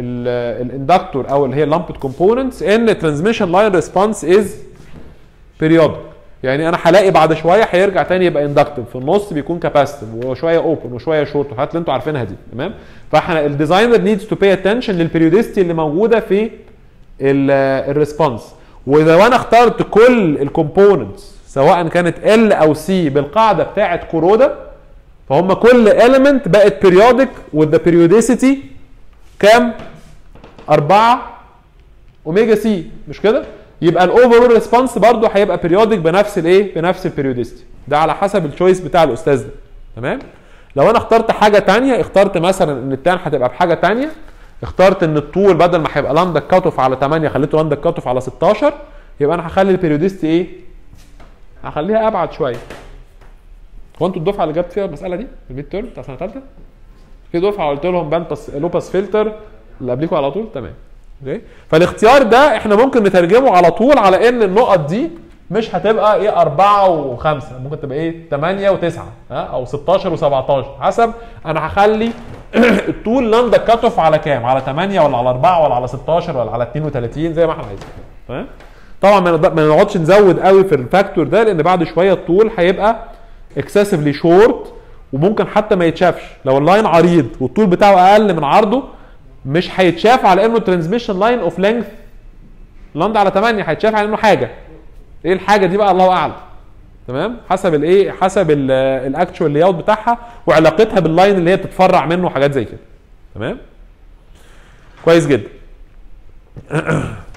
ال inductor أو اللي هي ال lumped components إن ال transmission line response is periodic يعني أنا هلاقي بعد شوية هيرجع تاني يبقى inductive في النص بيكون capacitive وشوية open وشوية شورت وحاجات اللي أنتوا عارفينها دي تمام؟ فإحنا ال designer needs to pay attention لل periodicity اللي موجودة في ال response ولو أنا اخترت كل ال components سواء كانت L أو C بالقاعدة بتاعة Kuroda فهم كل element بقت periodic with the periodicity كام؟ 4 omega c مش كده؟ يبقى ال overall response برضه هيبقى periodic بنفس الايه؟ بنفس ال periodicity ده على حسب ال choice بتاع الأستاذ ده تمام؟ لو أنا اخترت حاجة تانية اخترت مثلا إن ال tan هتبقى بحاجة تانية اخترت إن الطول بدل ما هيبقى lambda cut off على 8 خليته lambda cut off على 16 يبقى أنا هخلي ال periodicity إيه؟ هخليها أبعد شوية هو أنتوا الدفعة اللي جابت فيها المسألة دي؟ ال midterm بتاع سنة ثالثه؟ في دفعة قلت لهم بانتس low pass filter اللي قبليكوا على طول؟ تمام. أوكي؟ فالاختيار ده إحنا ممكن نترجمه على طول على ان النقط دي مش هتبقى إيه 4 و5 ممكن تبقى إيه 8 و9 ها؟ أو 16 و17 حسب أنا هخلي الطول lambda cutoff على كام؟ على 8 ولا على 4 ولا على 16 ولا على 32 زي ما إحنا عايزين. تمام؟ طبعا ما نقعدش نزود قوي في ال factor ده لأن بعد شوية الطول هيبقى excessively short وممكن حتى ما يتشافش. لو ال line عريض والطول بتاعه أقل من عرضه مش هيتشاف على إنه transmission line of length lambda على 8 هيتشاف على إنه حاجة. إيه الحاجة دي بقى؟ الله أعلم. تمام؟ حسب الايه حسب ال actual layout بتاعها وعلاقتها بال line اللي هي بتتفرع منه وحاجات زي كده. تمام؟ كويس جدا.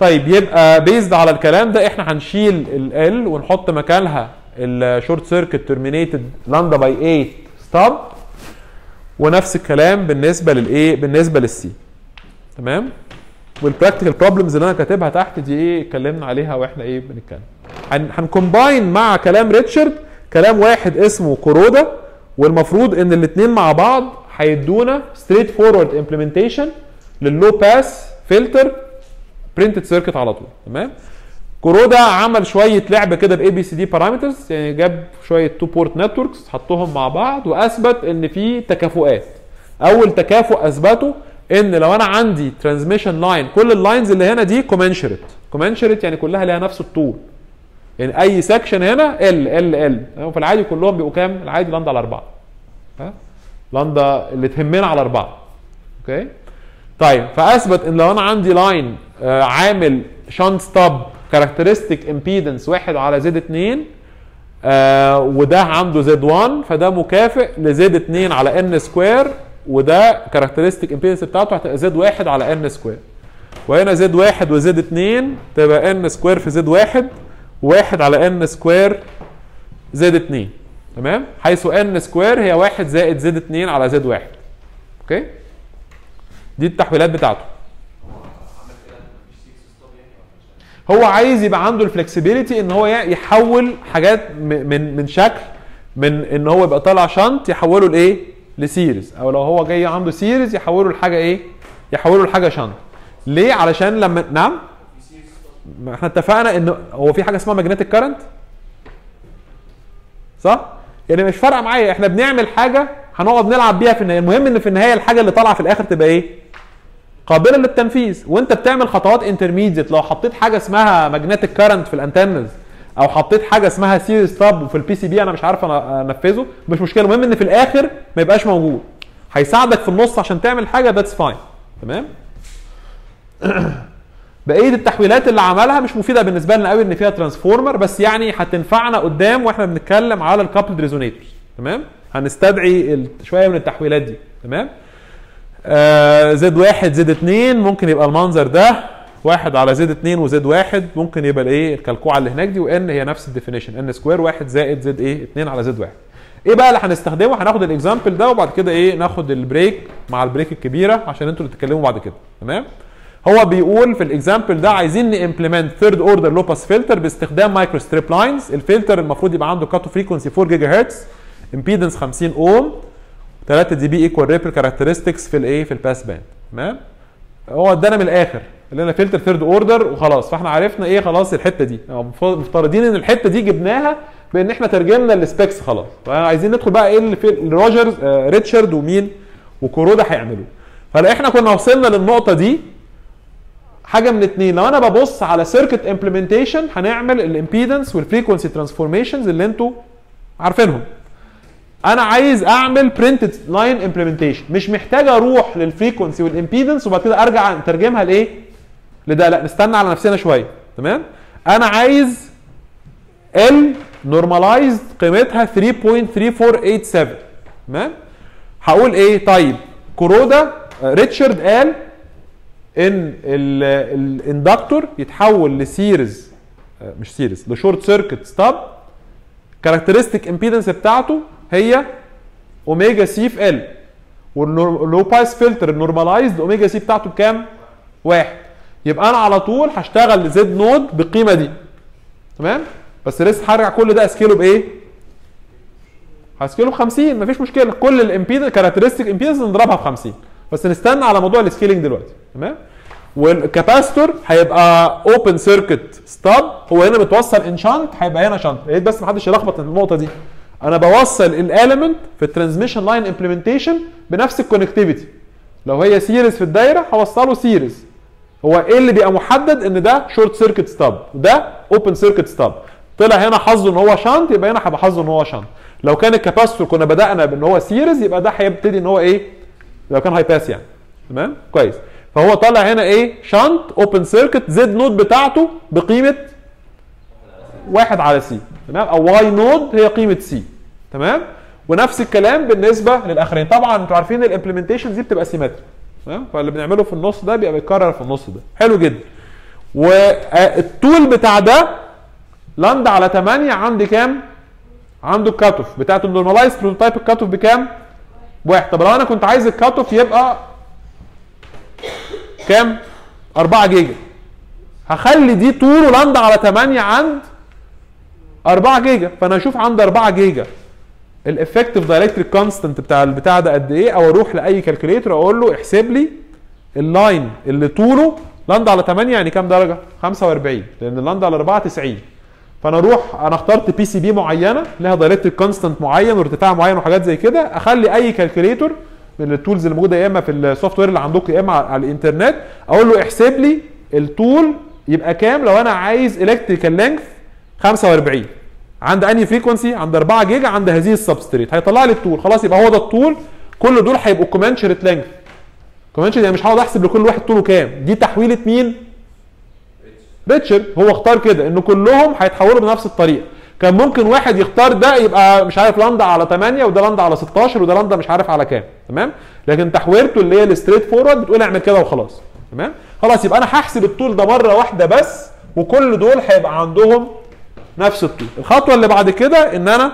طيب يبقى based على الكلام ده إحنا هنشيل ال L ونحط مكانها ال short circuit terminated lambda by 8 stub ونفس الكلام بالنسبة للايه بالنسبة لل C تمام؟ وال practical problems اللي أنا كاتبها تحت دي إيه اتكلمنا عليها وإحنا إيه بنتكلم. هن هن combine مع كلام ريتشارد كلام واحد اسمه كورودا والمفروض إن الاثنين مع بعض هيدونا straightforward implementation لل low pass filter printed circuit على طول تمام؟ كورودا عمل شوية لعب كده بال ABCD parameters يعني جاب شوية two port networks حطهم مع بعض وأثبت إن في تكافؤات. أول تكافؤ أثبته إن لو أنا عندي transmission line كل ال lines اللي هنا دي commensurate commensurate يعني كلها ليها نفس الطول. يعني أي section هنا ال ال ال وفي العادي كلهم بيبقوا كام؟ العادي لاندا على أربعة. ها؟ لاندا اللي تهمنا على أربعة. أوكي طيب فأثبت إن لو أنا عندي line آه عامل shunt stub characteristic impedance واحد على Z 2 آه وده عنده Z 1 فده مكافئ ل Z 2 على n square وده characteristic impedance بتاعته هتبقى Z 1 على n square وهنا Z 1 و Z 2 تبقى n square في Z 1 واحد على n square Z 2 تمام؟ حيث n square هي 1 زائد Z 2 على Z 1 أوكي؟ دي التحويلات بتاعته. عمل كده مفيش series stub ولا مش هو عايز يبقى عنده ال flexibility إن هو يحول حاجات من من شكل من إن هو يبقى طالع shunt يحوله لإيه؟ ل series. أو لو هو جاي عنده series يحوله لحاجة إيه؟ يحوله لحاجة shunt. ليه؟ علشان لما نعم؟ ما إحنا اتفقنا إن هو في حاجة اسمها magnetic current صح؟ يعني مش فارقة معايا. إحنا بنعمل حاجة هنقعد نلعب بيها في النهاية. المهم إن في النهاية الحاجة اللي طالعة في الآخر تبقى إيه؟ قابلة للتنفيذ. وانت بتعمل خطوات intermediate لو حطيت حاجة اسمها magnetic current في ال antennas أو حطيت حاجة اسمها series stub في ال PCB أنا مش عارف أنفذه مش مشكلة. المهم إن في الآخر ما يبقاش موجود. هيساعدك في النص عشان تعمل حاجة that's fine تمام؟ بقية التحويلات اللي عملها مش مفيدة بالنسبة لنا قوي إن فيها transformer بس يعني هتنفعنا قدام وإحنا بنتكلم على ال coupled resonators تمام؟ هنستدعي شوية من التحويلات دي. تمام؟ آه Z واحد Z اتنين ممكن يبقى المنظر ده. واحد على Z اتنين و Z واحد ممكن يبقى الايه الكلكوعه اللي هناك دي و n هي نفس ال definition. n square واحد زائد Z إيه اتنين على Z واحد. إيه بقى اللي هنستخدمه؟ هناخد ال example ده وبعد كده إيه ناخد ال break مع ال break الكبيرة عشان أنتوا اللي تتكلموا بعد كده. تمام؟ هو بيقول في ال example ده عايزين ن implement third order low pass filter باستخدام microstrip lines ال filter المفروض يبقى عنده cutoff frequency 4 gigahertz impedance 50 اوم 3 dB equal ripple characteristics في الايه؟ في ال pass band تمام؟ هو ادانا من الآخر قال لنا filter third order وخلاص. فاحنا عرفنا إيه خلاص الحتة دي. مف- مفترضين إن الحتة دي جبناها بإن إحنا ترجمنا ال specs خلاص. فعايزين ندخل بقى إيه اللي اللي روجرز آه ريتشارد ومين؟ وكورودا هيعملوه. فلو إحنا كنا وصلنا للنقطة دي حاجة من اتنين. لو أنا ببص على circuit implementation هنعمل ال impedance وال frequency transformations اللي أنتوا عارفينهم. أنا عايز اعمل printed line implementation مش محتاج أروح لل frequency وال impedance وبعد كده ارجع نترجمها لإيه؟ لده. لا نستنى على نفسنا شوية. تمام؟ أنا عايز L normalized قيمتها 3.3487 تمام؟ هقول إيه؟ طيب كورودا ريتشارد قال إن ال inductor يتحول ل series آه، مش series ل short circuit stub characteristic impedance بتاعته هي omega C في L وال low pass filter ال normalized omega C بتاعته بكام؟ واحد. يبقى أنا على طول هشتغل ل Z naught بالقيمة دي. تمام؟ بس لسه هرجع كل ده ا scale ه بإيه؟ ه scale ه ب 50 مفيش مشكلة. كل ال impedance characteristic impedance نضربها ب 50 بس نستنى على موضوع ال scaling دلوقتي. تمام؟ وال capacitor هيبقى open circuit stub هو هنا متوصل in shunt هيبقى هنا shunt يا ريت بس محدش يلخبط النقطة دي. أنا بوصل ال element في ال transmission line implementation بنفس ال connectivity لو هي series في الدايرة هوصله series هو إيه اللي بيبقى محدد؟ ان ده short circuit stub وده open circuit stub طلع هنا حظه ان هو shunt يبقى هنا هيبقى حظه ان هو shunt لو كان ال capacitor كنا بدأنا بان هو series يبقى ده هيبتدي ان هو إيه؟ لو كان high pass يعني. تمام؟ كويس. فهو طالع هنا إيه؟ shunt open circuit Z naught بتاعته بقيمة واحد على C تمام؟ أو Y naught هي قيمة C تمام؟ ونفس الكلام بالنسبة للآخرين. طبعا أنتوا عارفين ال implementation دي بتبقى symmetry تمام؟ فاللي بنعمله في النص ده بيبقى بيتكرر في النص ده. حلو جدا. والطول بتاع ده لاند على 8 عندي كام؟ عنده ال cut off بتاعت ال normalized prototype ال cut off بكام؟ واحد. طب لو أنا كنت عايز ال cut off يبقى كام؟ 4 جيجا هخلي دي طوله لاند على 8 عند 4 جيجا. فأنا أشوف عند 4 جيجا. ال effective dielectric constant بتاع البتاع ده قد إيه؟ أو أروح لأي calculator أقول له احسب لي ال line اللي طوله لاند على 8 يعني كام درجة؟ 45 لأن اللاند على 4 90 فأنا أروح أنا اخترت PCB معينة لها dielectric constant معين وارتفاع معين وحاجات زي كده. أخلي أي calculator من ال tools اللي موجودة يا إما في ال software اللي عندكم يا إما على الإنترنت أقول له احسب لي الطول يبقى كام لو أنا عايز electrical length 45 عند أنهي frequency عند 4 جيجا. عند هذه ال substrate. هيطلع لي الطول. خلاص يبقى هو ده الطول. كل دول هيبقوا commensurate length commensurate يعني مش هقعد أحسب لكل واحد طوله كام. دي تحويلة مين؟ ريتشارد. هو اختار كده إن كلهم هيتحولوا بنفس الطريقة. كان ممكن واحد يختار ده يبقى مش عارف لاندا على 8 وده لاندا على 16 وده لاندا مش عارف على كام. تمام؟ لكن تحويرته اللي هي ال straightforward بتقول اعمل كده وخلاص. تمام؟ خلاص يبقى أنا هحسب الطول ده مرة واحدة بس وكل دول هيبقى عندهم نفس الطول الخطوة اللي بعد كده إن أنا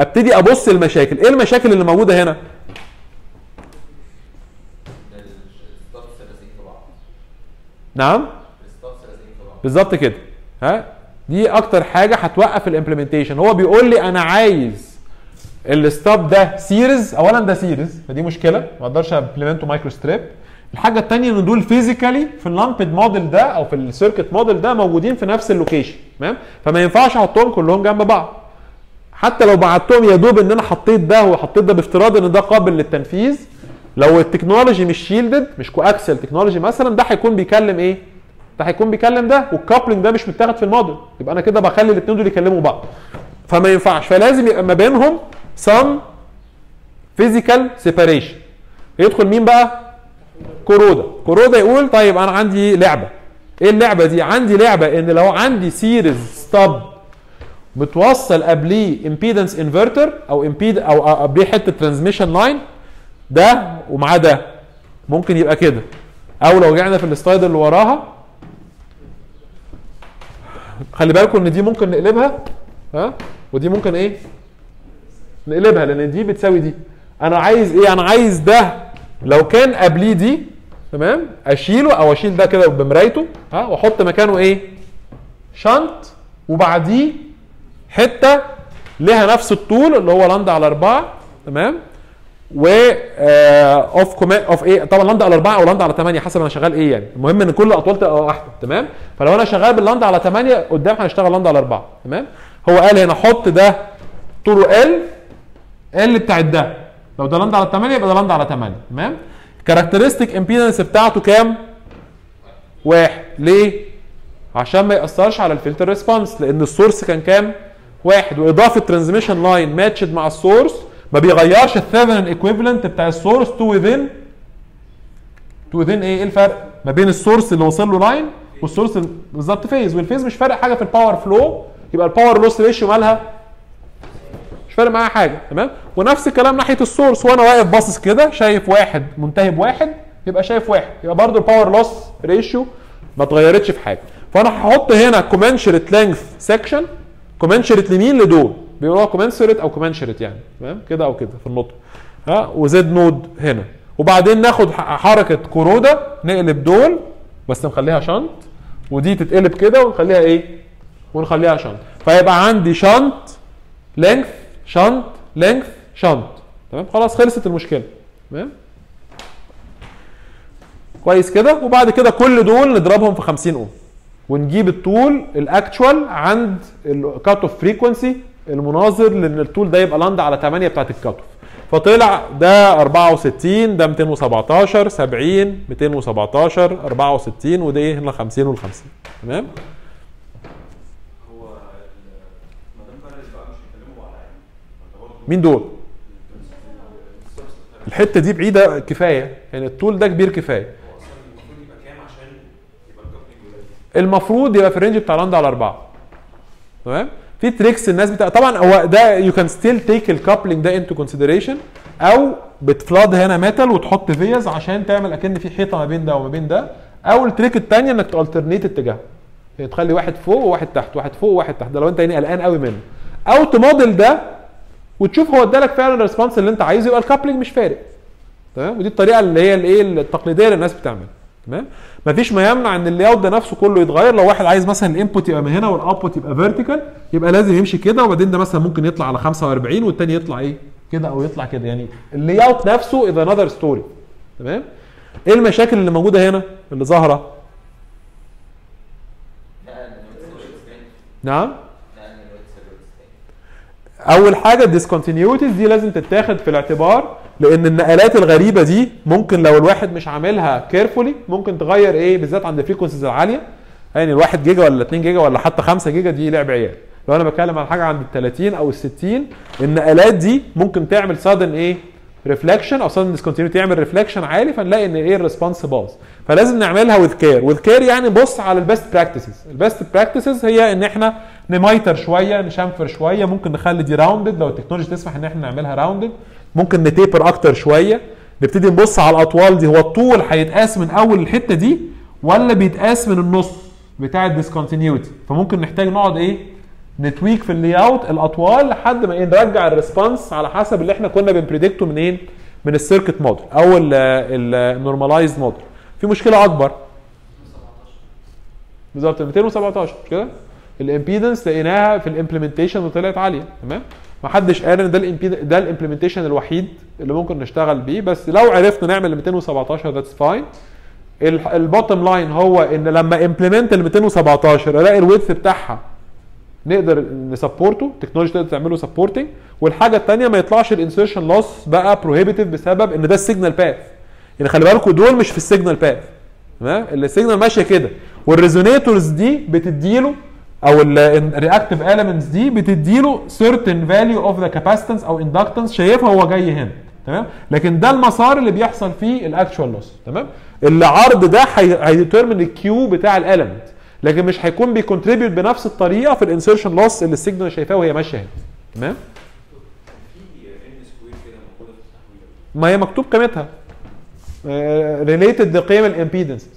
أبتدي أبص المشاكل إيه المشاكل اللي موجودة هنا؟ ال stub نعم. ال stub بالظبط كده. ها؟ دي أكتر حاجة هتوقف ال implementation هو بيقول لي أنا عايز ال stub ده series اولا ده series فدي مشكلة. ما أقدرش أ implement ه microstrip الحاجة الثانية إن دول physically في ال lumped model ده أو في ال circuit model ده موجودين في نفس ال location تمام؟ فما ينفعش احطهم كلهم جنب بعض. حتى لو بعتهم يا دوب ان أنا حطيت ده وحطيت ده بافتراض ان ده قابل للتنفيذ لو ال technology مش shielded مش coaxial technology مثلا ده هيكون بيكلم إيه؟ ده هيكون بيكلم ده وال coupling ده مش متاخد في الموديل. يبقى أنا كده بخلي الاثنين دول يكلموا بعض. فما ينفعش. فلازم يبقى ما بينهم some physical separation. يدخل مين بقى؟ كورودا. كورودا يقول طيب أنا عندي لعبة. إيه اللعبة دي؟ عندي لعبة ان لو عندي series stub متوصل قبليه impedance inverter أو impedance أو قبليه حتة transmission line ده ومعاه ده. ممكن يبقى كده. أو لو رجعنا في السلايد اللي وراها خلي بالكم ان دي ممكن نقلبها. ها؟ ودي ممكن إيه؟ نقلبها لأن دي بتساوي دي. أنا عايز إيه؟ أنا عايز ده. لو كان قبليه دي تمام؟ أشيله أو أشيل ده كده بمرايته ها؟ وأحط مكانه إيه؟ شنط وبعديه حتة لها نفس الطول اللي هو لندا على أربعة تمام؟ و اوف كومنت اوف إيه؟ طبعا لندا على أربعة أو لندا على 8 حسب أنا شغال إيه يعني. المهم إن كل الاطوال تبقى واحدة تمام؟ فلو أنا شغال باللندا على 8 قدام هنشتغل لندا على 4 تمام؟ هو قال هنا حط ده طوله ال ال بتاعت ده. لو ده لندا على 8 يبقى ده لندا على 8 تمام؟ كاركترستيك امبيدنس بتاعته كام؟ واحد ليه؟ عشان ما يأثرش على الفلتر ريسبونس لأن السورس كان كام؟ واحد وإضافة transmission line matched مع ال source ما بيغيرش ال Thevenin equivalent بتاع ال source to within to within إيه؟ إيه الفرق؟ ما بين ال source اللي وصل له line وال source ال- بالظبط phase وال phase مش فارق حاجة في ال power فلو يبقى ال power loss ratio مالها مش فارق معايا حاجة تمام؟ ونفس الكلام ناحية ال source وأنا واقف باصص كده شايف واحد منتهي بواحد يبقى شايف واحد يبقى برضو ال power loss ratio ما اتغيرتش في حاجة. فأنا هحط هنا commensurate length section commensurate لمين؟ لدول. بيقولوها commensurate أو commensurate يعني تمام؟ كده أو كده في النطق. ها؟ و Z naught هنا. وبعدين ناخد حركة كورودا نقلب دول بس نخليها shunt ودي تتقلب كده ونخليها إيه؟ ونخليها shunt فيبقى عندي shunt length shunt length shunt تمام؟ خلاص خلصت المشكلة. تمام؟ كويس كده؟ وبعد كده كل دول نضربهم في 50 اوم ونجيب الطول الاكتشوال عند الكات اوف فريكونسي المناظر لأن الطول ده يبقى لاند على 8 بتاعت الكات اوف فطلع ده 64 ده 217 70 217 64 ودي هنا 50 وال 50 تمام هو ال- مدام فارس بقى مش هيكلموا على يعني انت برضه مين دول؟ الحتة دي بعيدة كفاية يعني الطول ده كبير كفاية. المفروض يبقى في ال range بتاع لندا على أربعة. تمام؟ في tricks الناس بتاع طبعا هو ده you can still take ال coupling ده into consideration أو بت flood هنا metal وتحط vias عشان تعمل أكن في حيطة ما بين ده وما بين ده. أو ال trick الثانية إنك ت alternate اتجاه. يعني تخلي واحد فوق وواحد تحت واحد فوق وواحد تحت. ده لو أنت يعني قلقان قوي منه. أو تموديل ده وتشوف هو ادالك فعلا ال response اللي انت عايزه يبقى ال coupling مش فارق. تمام؟ ودي الطريقة اللي هي الايه التقليدية اللي الناس بتعملها. تمام؟ مفيش ما يمنع إن ال layout ده نفسه كله يتغير. لو واحد عايز مثلا ال input يبقى من هنا وال output يبقى vertical يبقى لازم يمشي كده وبعدين ده مثلا ممكن يطلع على 45 والتاني يطلع إيه؟ كده أو يطلع كده. يعني ال layout نفسه is another story تمام؟ إيه المشاكل اللي موجودة هنا؟ اللي ظاهرة؟ نعم؟ أول حاجة ال discontinuities دي لازم تتاخد في الاعتبار لأن النقلات الغريبة دي ممكن لو الواحد مش عاملها carefully ممكن تغير إيه بالذات عند ال frequencies العالية. يعني الواحد جيجا ولا 2 جيجا ولا حتى 5 جيجا دي لعب عيال. لو أنا بتكلم عن حاجة عند ال 30 أو ال 60 النقلات دي ممكن تعمل sudden إيه reflection أو sudden discontinuity تعمل reflection عالي فنلاقي إن إيه ال response باظ. فلازم نعملها with care with care يعني بص على ال best practices ال best practices هي إن إحنا ن miter شوية ن chamfer شوية ممكن نخلي دي rounded لو ال technology تسمح إن إحنا نعملها rounded ممكن ن taper أكتر شوية. نبتدي نبص على الأطوال دي. هو الطول هيتقاس من أول الحتة دي ولا بيتقاس من النص بتاع ال discontinuity فممكن نحتاج نقعد إيه؟ ن tweak في ال layout الأطوال لحد ما إيه نرجع ال response على حسب اللي إحنا كنا بن predict ه منين؟ من ال circuit model أو ال normalized model في مشكلة أكبر. بالظبط 217 مش كده؟ ال impedance لقيناها في ال implementation وطلعت عالية تمام؟ ما حدش قال إن ده ده ال implementation الوحيد اللي ممكن نشتغل بيه بس لو عرفنا نعمل ال 217 that's fine ال bottom line هو إن لما implement ال 217 ألاقي ال width بتاعها نقدر ن support ه ال technology تقدر تعمله supporting والحاجة الثانية ما يطلعش ال insertion loss بقى prohibitive بسبب إن ده ال signal path يعني خلي بالكم دول مش في ال signal path تمام؟ ال signal ماشية كده. وال resonators دي بتديله أو ال reactive elements دي بتديله certain value of the capacitance أو inductance شايفها هو جاي هنا. تمام؟ لكن ده المسار اللي بيحصل فيه ال actual loss تمام؟ العرض ده هي determine ال Q بتاع ال element لكن مش هيكون بي contribute بنفس الطريقة في ال insertion loss اللي ال signal شايفاه وهي ماشية هنا تمام؟ ما هي مكتوب قيمتها. related لقيم ال impedance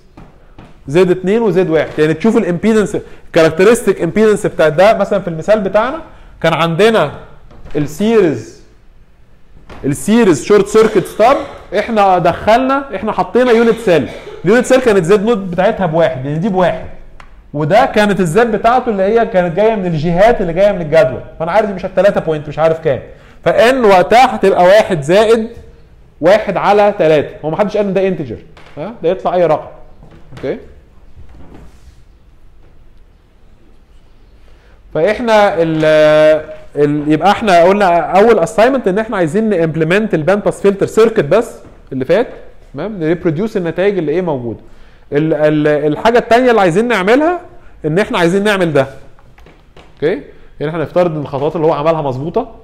Z 2 و Z 1 يعني تشوف ال impedance characteristic impedance بتاع ده. مثلا في المثال بتاعنا كان عندنا ال series ال series short circuit stub إحنا دخلنا إحنا حطينا unit cell ال unit cell كانت Z naught بتاعتها بواحد. يعني دي بواحد. وده كانت ال Z بتاعته اللي هي كانت جاية من الجهات اللي جاية من الجدول. فأنا عارف دي مش 3 point مش عارف كام. فإن وقتها هتبقى واحد زائد واحد على 3 هو ما حدش قال إن ده integer ها؟ ده يطلع أي رقم. okay؟ فإحنا ال ال يبقى إحنا قلنا أول assignment إن إحنا عايزين ن implement ال band pass filter circuit بس اللي فات. تمام؟ ن reproduce النتائج اللي إيه موجودة. الحاجة الثانية اللي عايزين نعملها إن إحنا عايزين نعمل ده. okay؟ يعني إحنا نفترض إن الخطوات اللي هو عملها مظبوطة.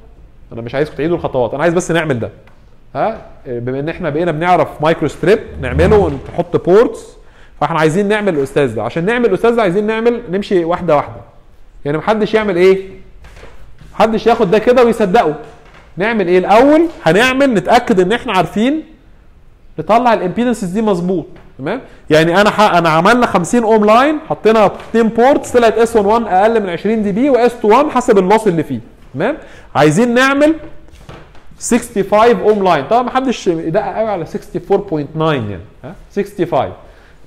أنا مش عايزكم تعيدوا الخطوات. أنا عايز بس نعمل ده. ها؟ بما إن إحنا بقينا بنعرف microstrip نعمله ونحط ports فإحنا عايزين نعمل الاستاذ ده. عشان نعمل الاستاذ ده عايزين نعمل نمشي واحدة واحدة. يعني محدش يعمل إيه؟ محدش ياخد ده كده ويصدقه. نعمل إيه الأول؟ هنعمل نتأكد إن إحنا عارفين نطلع ال impedances دي مظبوط تمام؟ يعني أنا. أنا عملنا 50 ohm line حطينا 2 ports طلعت S 11 أقل من 20 dB و S 21 حسب ال loss اللي فيه تمام؟ عايزين نعمل 65 ohm line. طبعا ما حدش يدقق قوي على 64.9 يعني ها؟ 65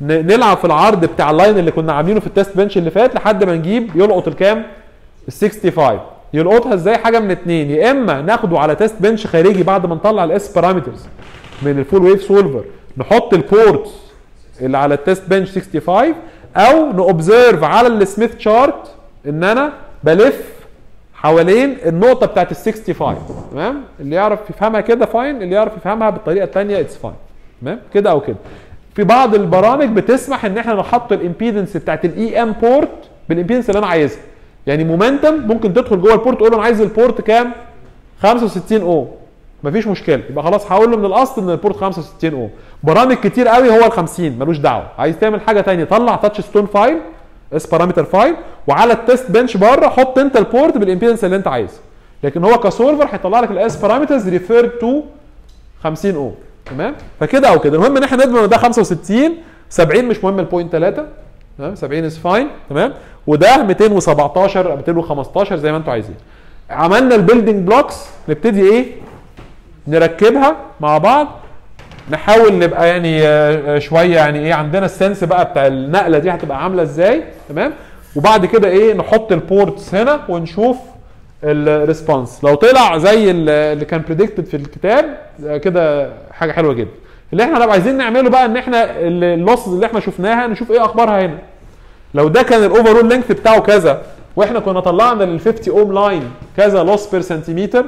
ن- نلعب في العرض بتاع ال line اللي كنا عاملينه في ال test bench اللي فات لحد ما نجيب يلقط الكام؟ ال 65 يلقطها إزاي؟ حاجة من اتنين يا إما ناخده على test bench خارجي بعد ما نطلع ال S parameters من ال full wave solver نحط ال ports اللي على التيست بنش 65 أو ن observe على ال Smith chart إن أنا بلف حوالين النقطة بتاعت ال 65 تمام؟ اللي يعرف يفهمها كده fine اللي يعرف يفهمها بالطريقة الثانية it's fine تمام؟ كده أو كده. في بعض البرامج بتسمح إن إحنا نحط ال impedance بتاعت ال EM port بال impedance اللي أنا عايزها. يعني Momentum ممكن تدخل جوه ال port تقول له أنا عايز ال port كام؟ 65 أو مفيش مشكلة. يبقى خلاص هقول له من الأصل إن ال port 65 أو برامج كتير قوي هو ال 50 ملوش دعوة. عايز تعمل حاجة ثانية طلع Touchstone file S parameter file وعلى ال test bench بره حط انت ال port بال impedance اللي انت عايزه. لكن هو ك solver هيطلع لك ال S parameters refer to 50 أو تمام؟ فكده أو كده. المهم إن إحنا نضمن ده 65 70 مش مهم ال point 3 تمام؟ 70 is fine تمام؟ وده 217 أو 215 زي ما أنتوا عايزين. عملنا ال building blocks نبتدي إيه؟ نركبها مع بعض. نحاول نبقى يعني آه، آه، شوية يعني إيه عندنا ال sense بقى بتاع النقلة دي هتبقى عاملة إزاي تمام؟ وبعد كده إيه نحط ال ports هنا ونشوف ال response لو طلع زي ال- اللي كان predicted في الكتاب آه، كده حاجة حلوة جدا. اللي إحنا لو عايزين نعمله بقى إن إحنا ال losses اللي إحنا شفناها نشوف إيه أخبارها هنا. لو ده كان ال overall length بتاعه كذا وإحنا كنا طلعنا لل 50 ohm line كذا loss per centimeter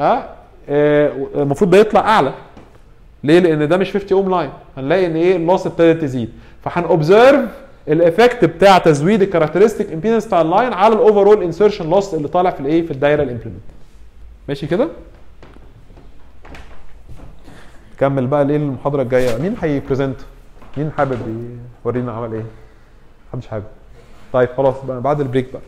ها؟ المفروض ده يطلع أعلى. ليه؟ لأن ده مش 50 ohm line هنلاقي إن إيه ال loss ابتدت تزيد. فهن observe ال effect بتاع تزويد ال characteristic impedance بتاع ال line على ال overall insertion loss اللي طالع في الإيه في الدايرة ال implemented ماشي كده؟ نكمل بقى الايه المحاضرة الجاية. مين هي present مين حابب يورينا عمل إيه؟ محدش حابب. طيب خلاص بقى بعد ال break بقى.